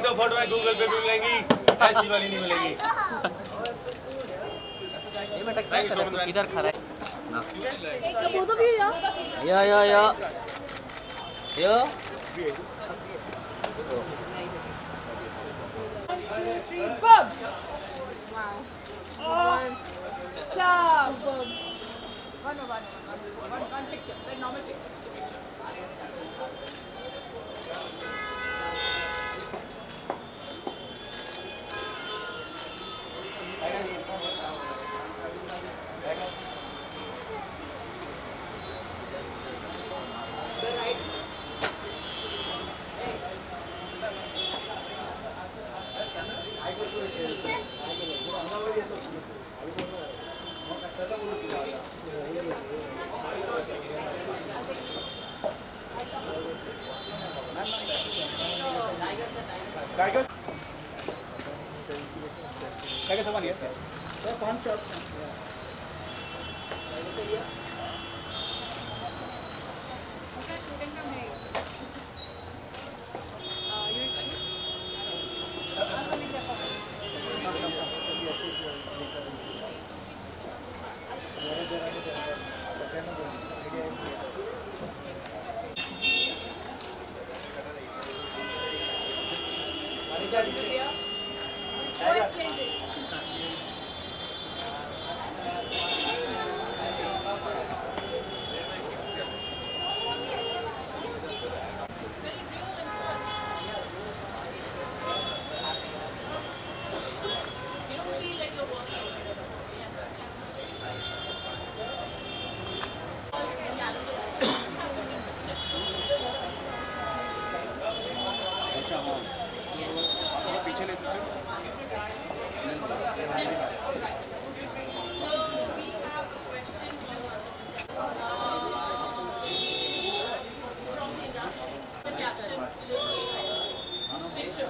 Picture.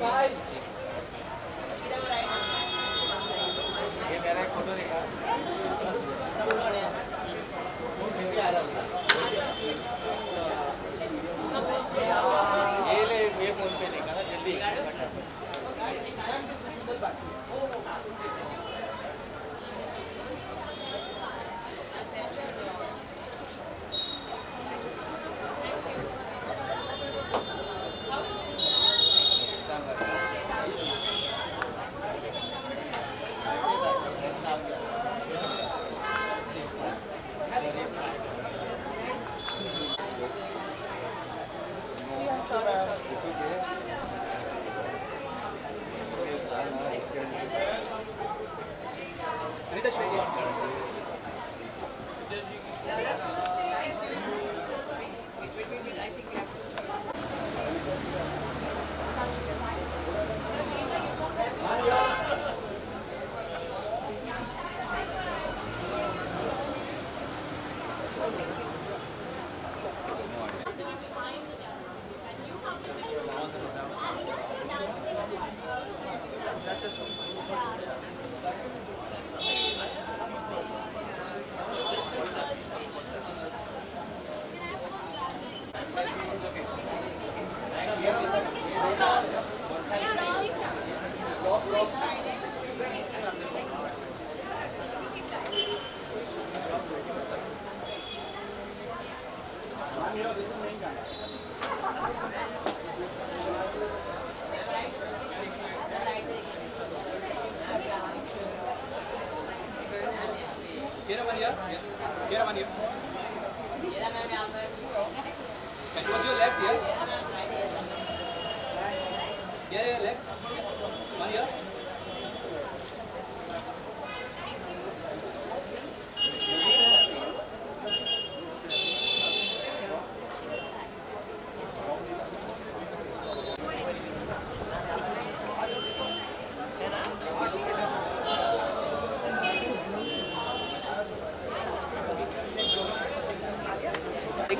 ये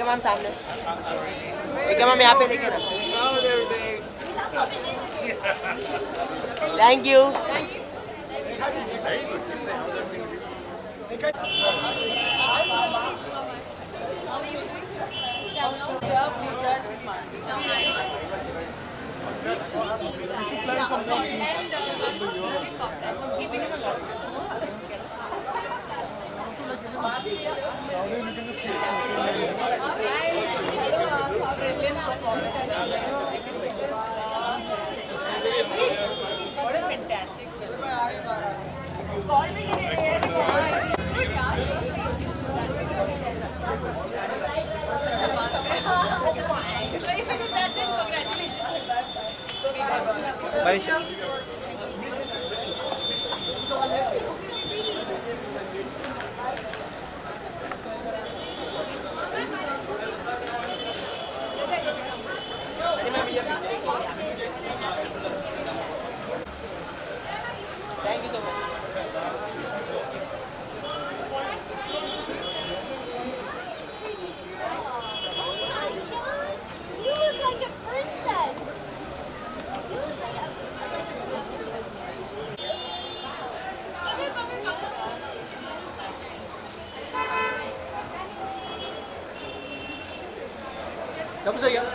देखिए मैम सामने देखिए मैम यहाँ पे देखिए ना thank you brilliant performance. What a fantastic film. Call me in air. Congratulations. Hamza.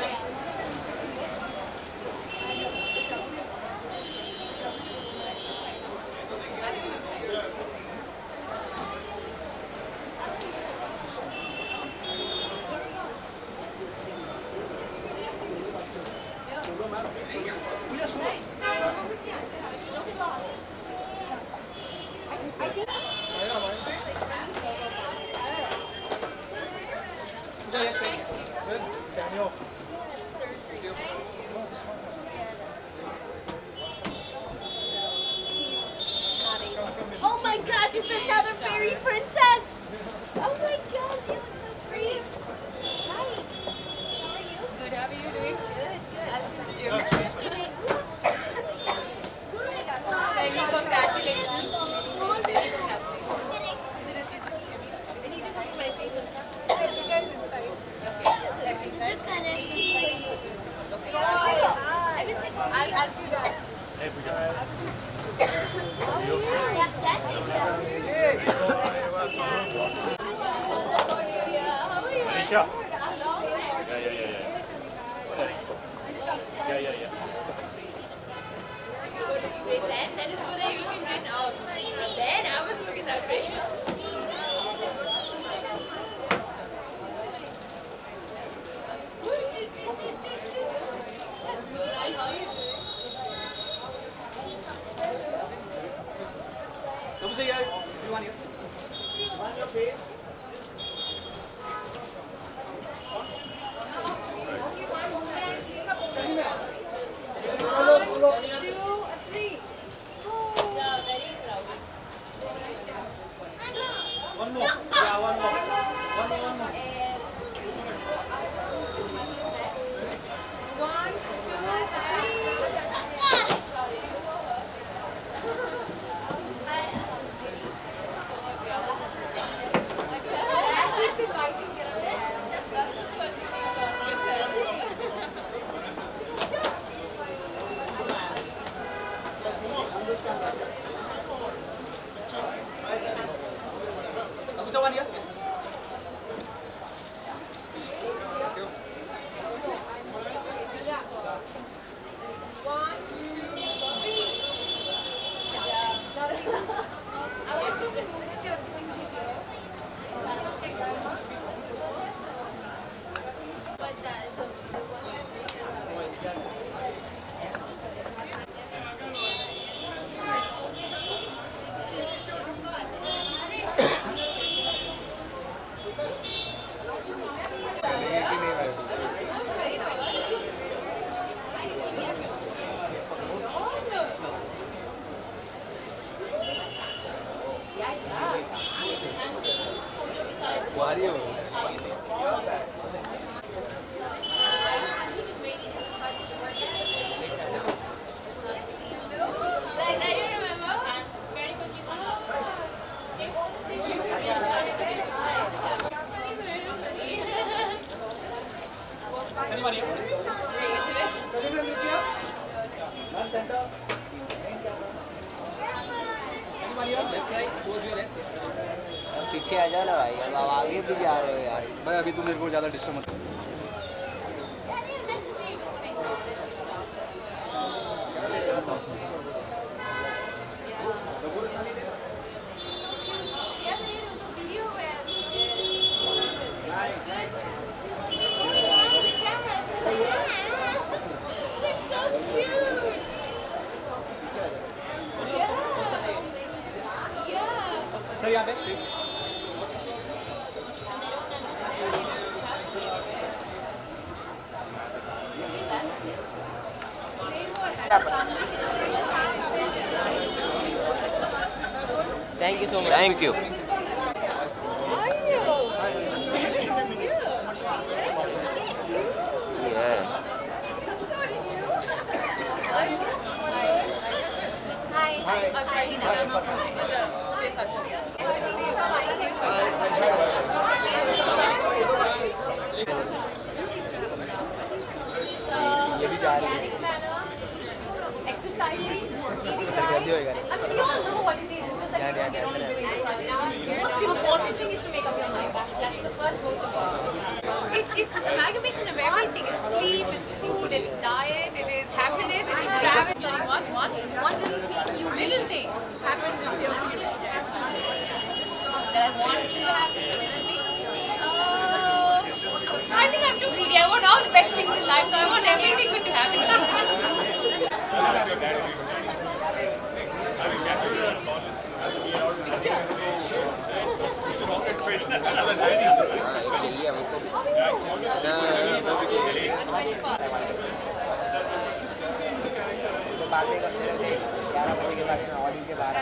Thank you. तो बातें करते रहते ग्यारह बजे के बाद और इनके बारह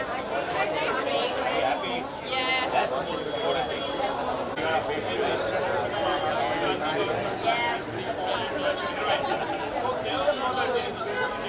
Yes, the baby.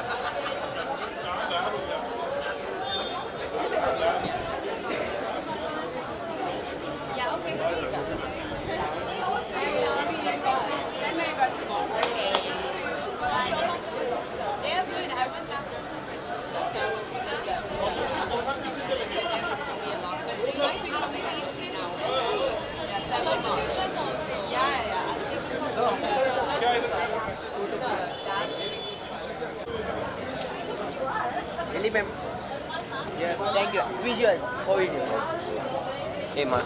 Any mem? Yeah. Thank you. Visuals for video. Hey man.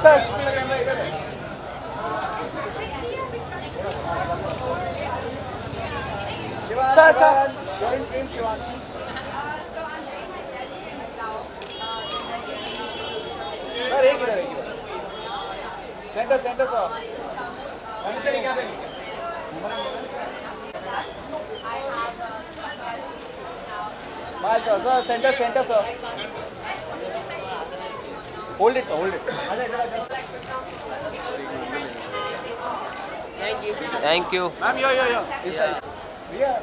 Sir. Sir, sir. Join team Shivani. Center, center, sir. Bye, sir. Sir, center, center, sir. Hold it, sir. Hold it. Thank you. Thank you. Ma'am, here, here, here. Yeah.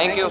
Thank you.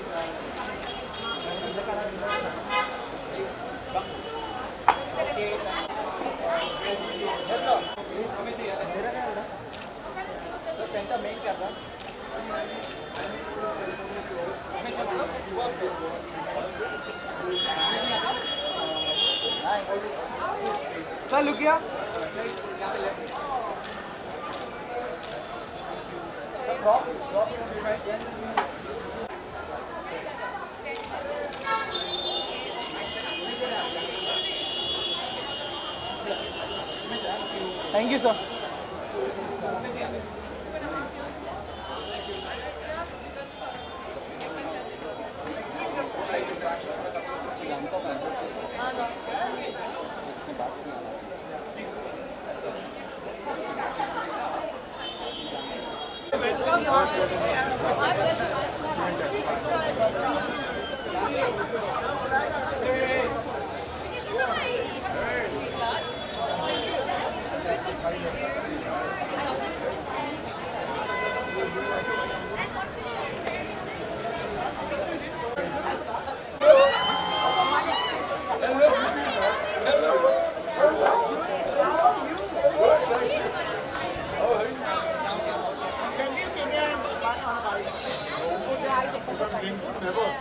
चल लुकिया Thank you, sir.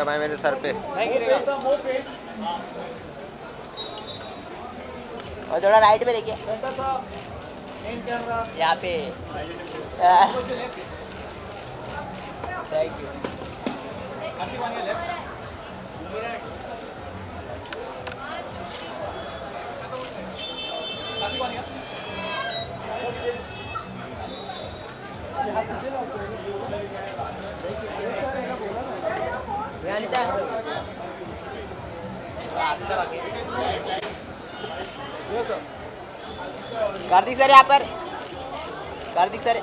गिरेगा भाई मेरे sir पे। और थोड़ा right में देखिए। यहाँ पे। थैंक यू कार्तिक सर यहाँ पर कार्तिक सर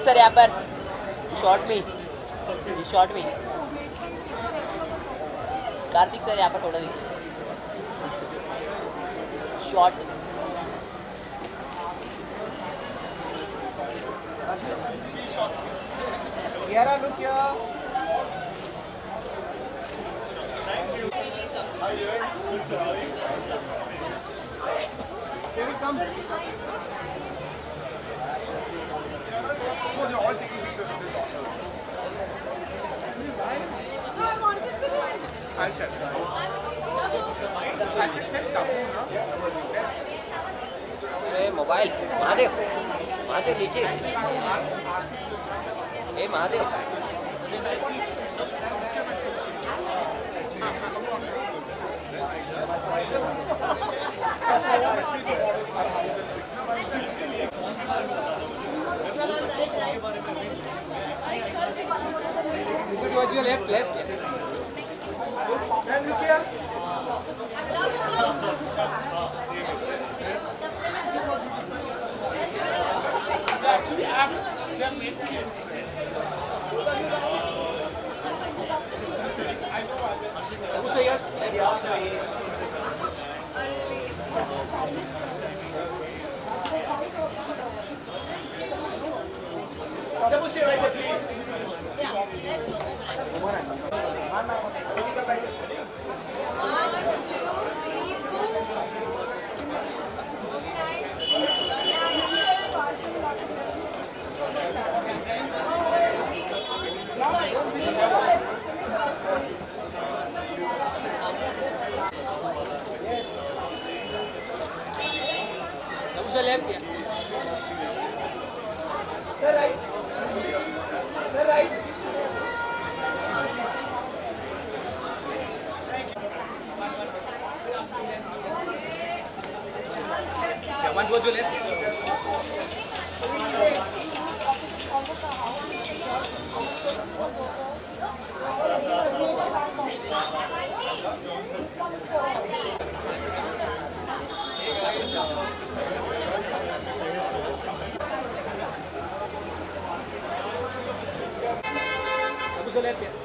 अभी सब आइए लेफ़्ट कार्तिक सर यहाँ पर शॉर्ट में शॉर्ट में कार्तिक सर यहाँ पर थोड़ा देखिए short Kiara, look here. course, you're. No, I wanted to I'll tell you. I can tell Tamu, na? Hey, mobile. Mahadev. Mahadev, niche. Hey, Mahadev. Towards your left, left. And look here. Actually, I've they're say yes. Tabu stay right there, please. Yeah, let's do Kiसी का बैठ Tabu sa left ya. dua Juliet. Ya.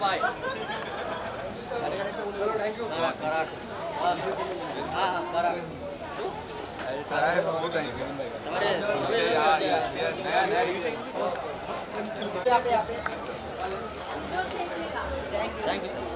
ভাই thank you sir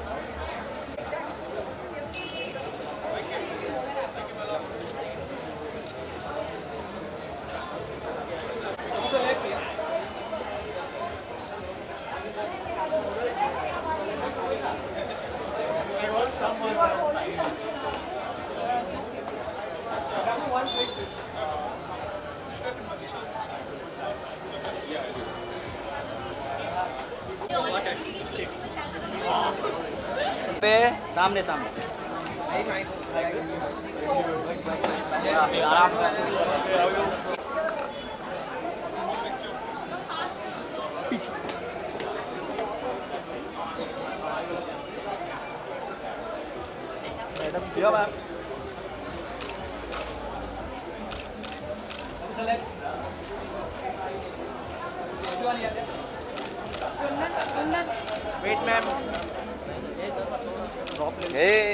पे सामने सामने Được không ạ? Wait ma'am. Hey.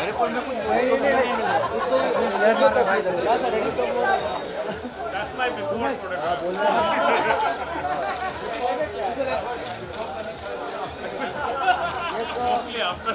अरे पर मैं कुछ बोल That's my before product. Only after.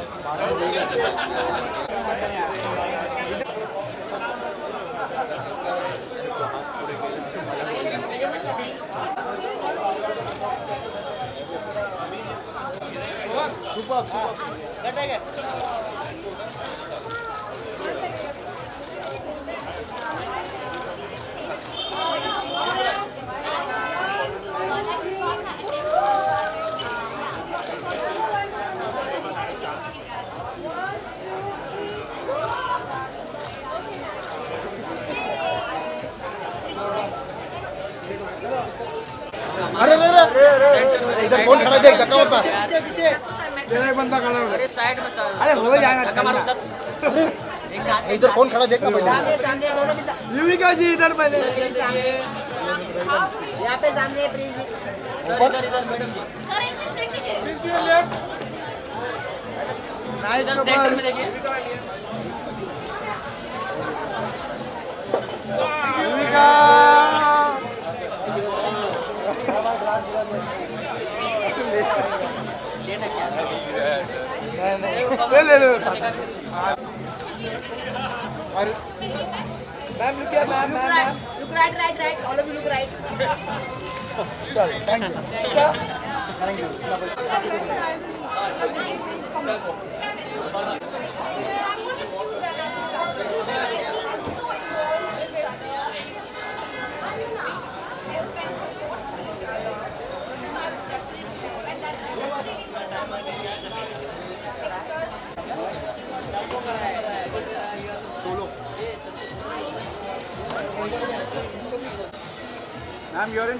Super super अरे अरे अरे। इधर कौन खड़ा है देख धक्का मत मार तेरा एक बंदा खड़ा है अरे साइड में सा- अरे हो जाएगा धक्का मारो उधर। एक साथ में, इधर कौन खड़ा देखना पहले सामने दोनों युविका जी इधर पहले। यहाँ पे सामने प्रिंस जी सर इधर इधर मैडम जी। सर एक मिनट नीचे इधर सेंटर में देखिए। युविका। ले ले ले अरे ma'am look here ma'am ma'am ma'am Look right, right, right. All of you look चल thank you thank you ma'am your in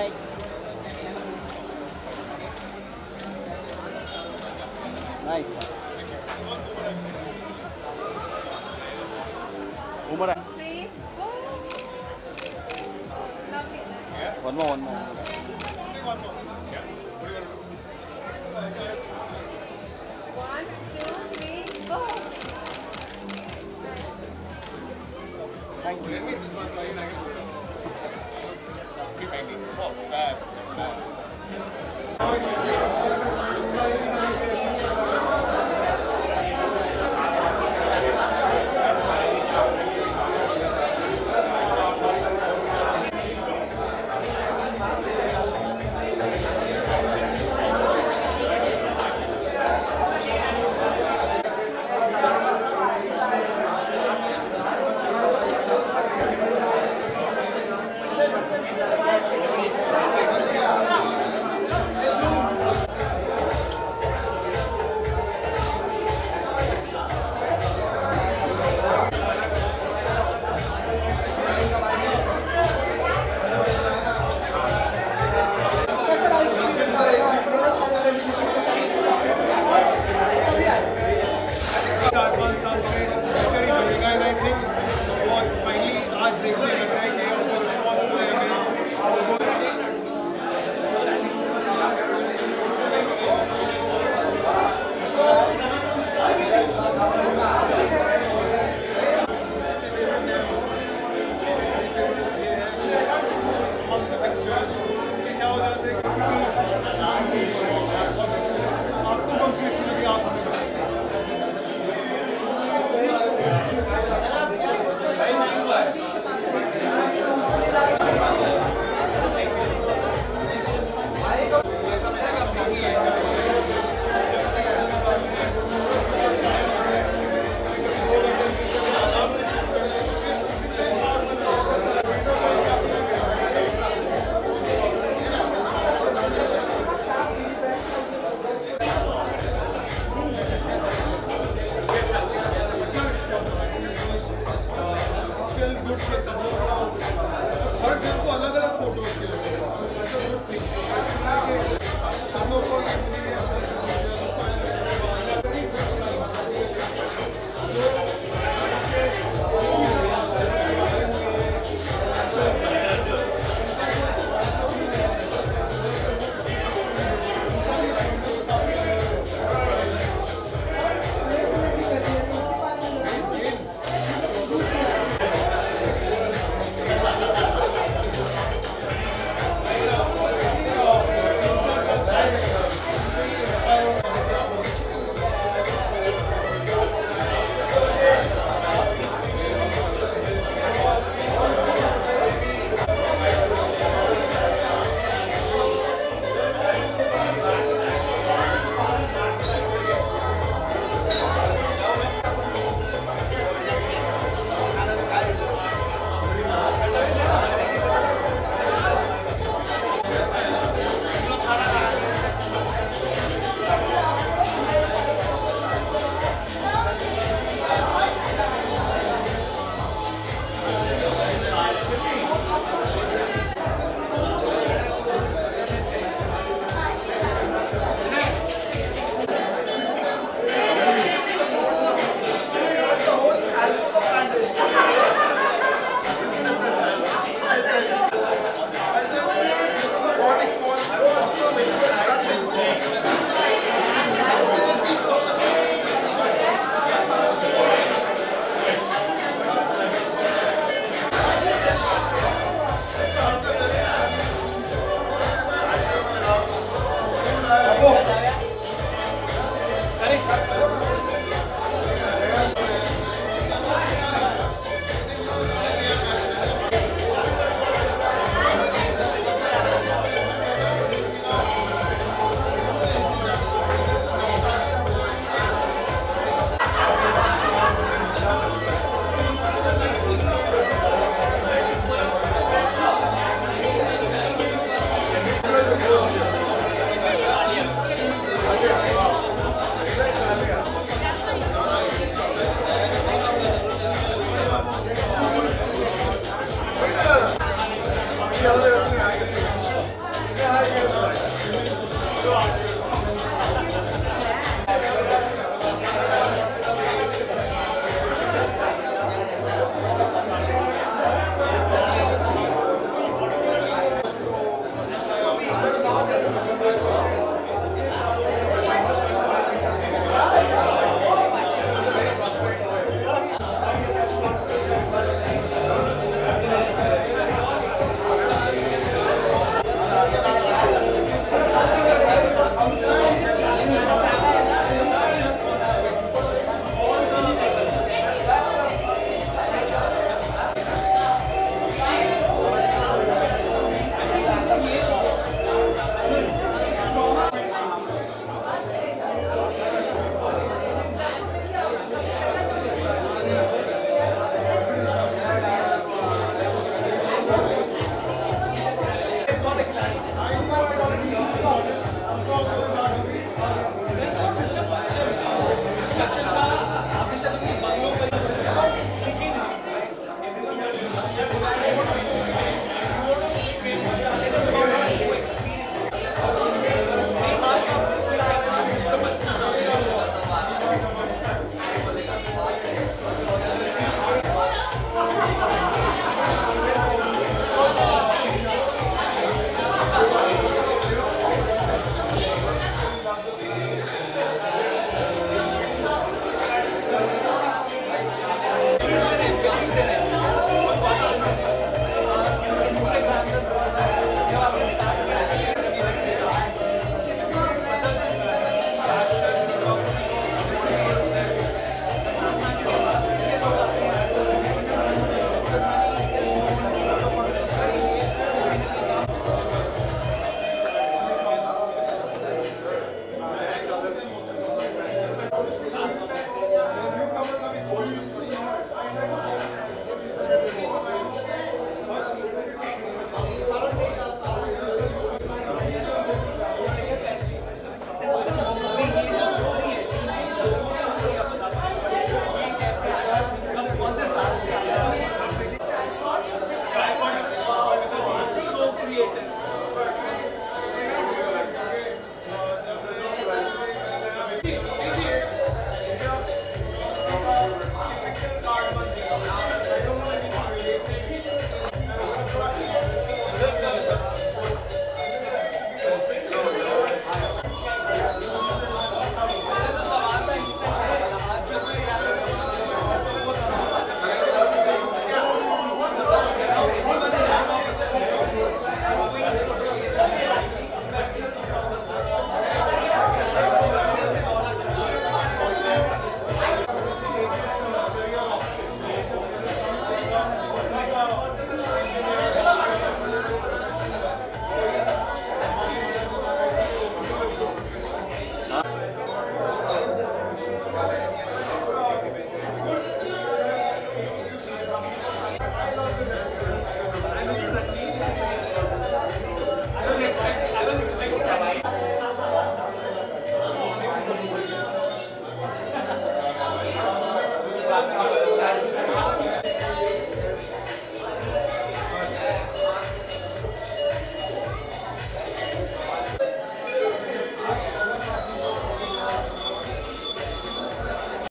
Nice. Nice. Umar. One more, one more.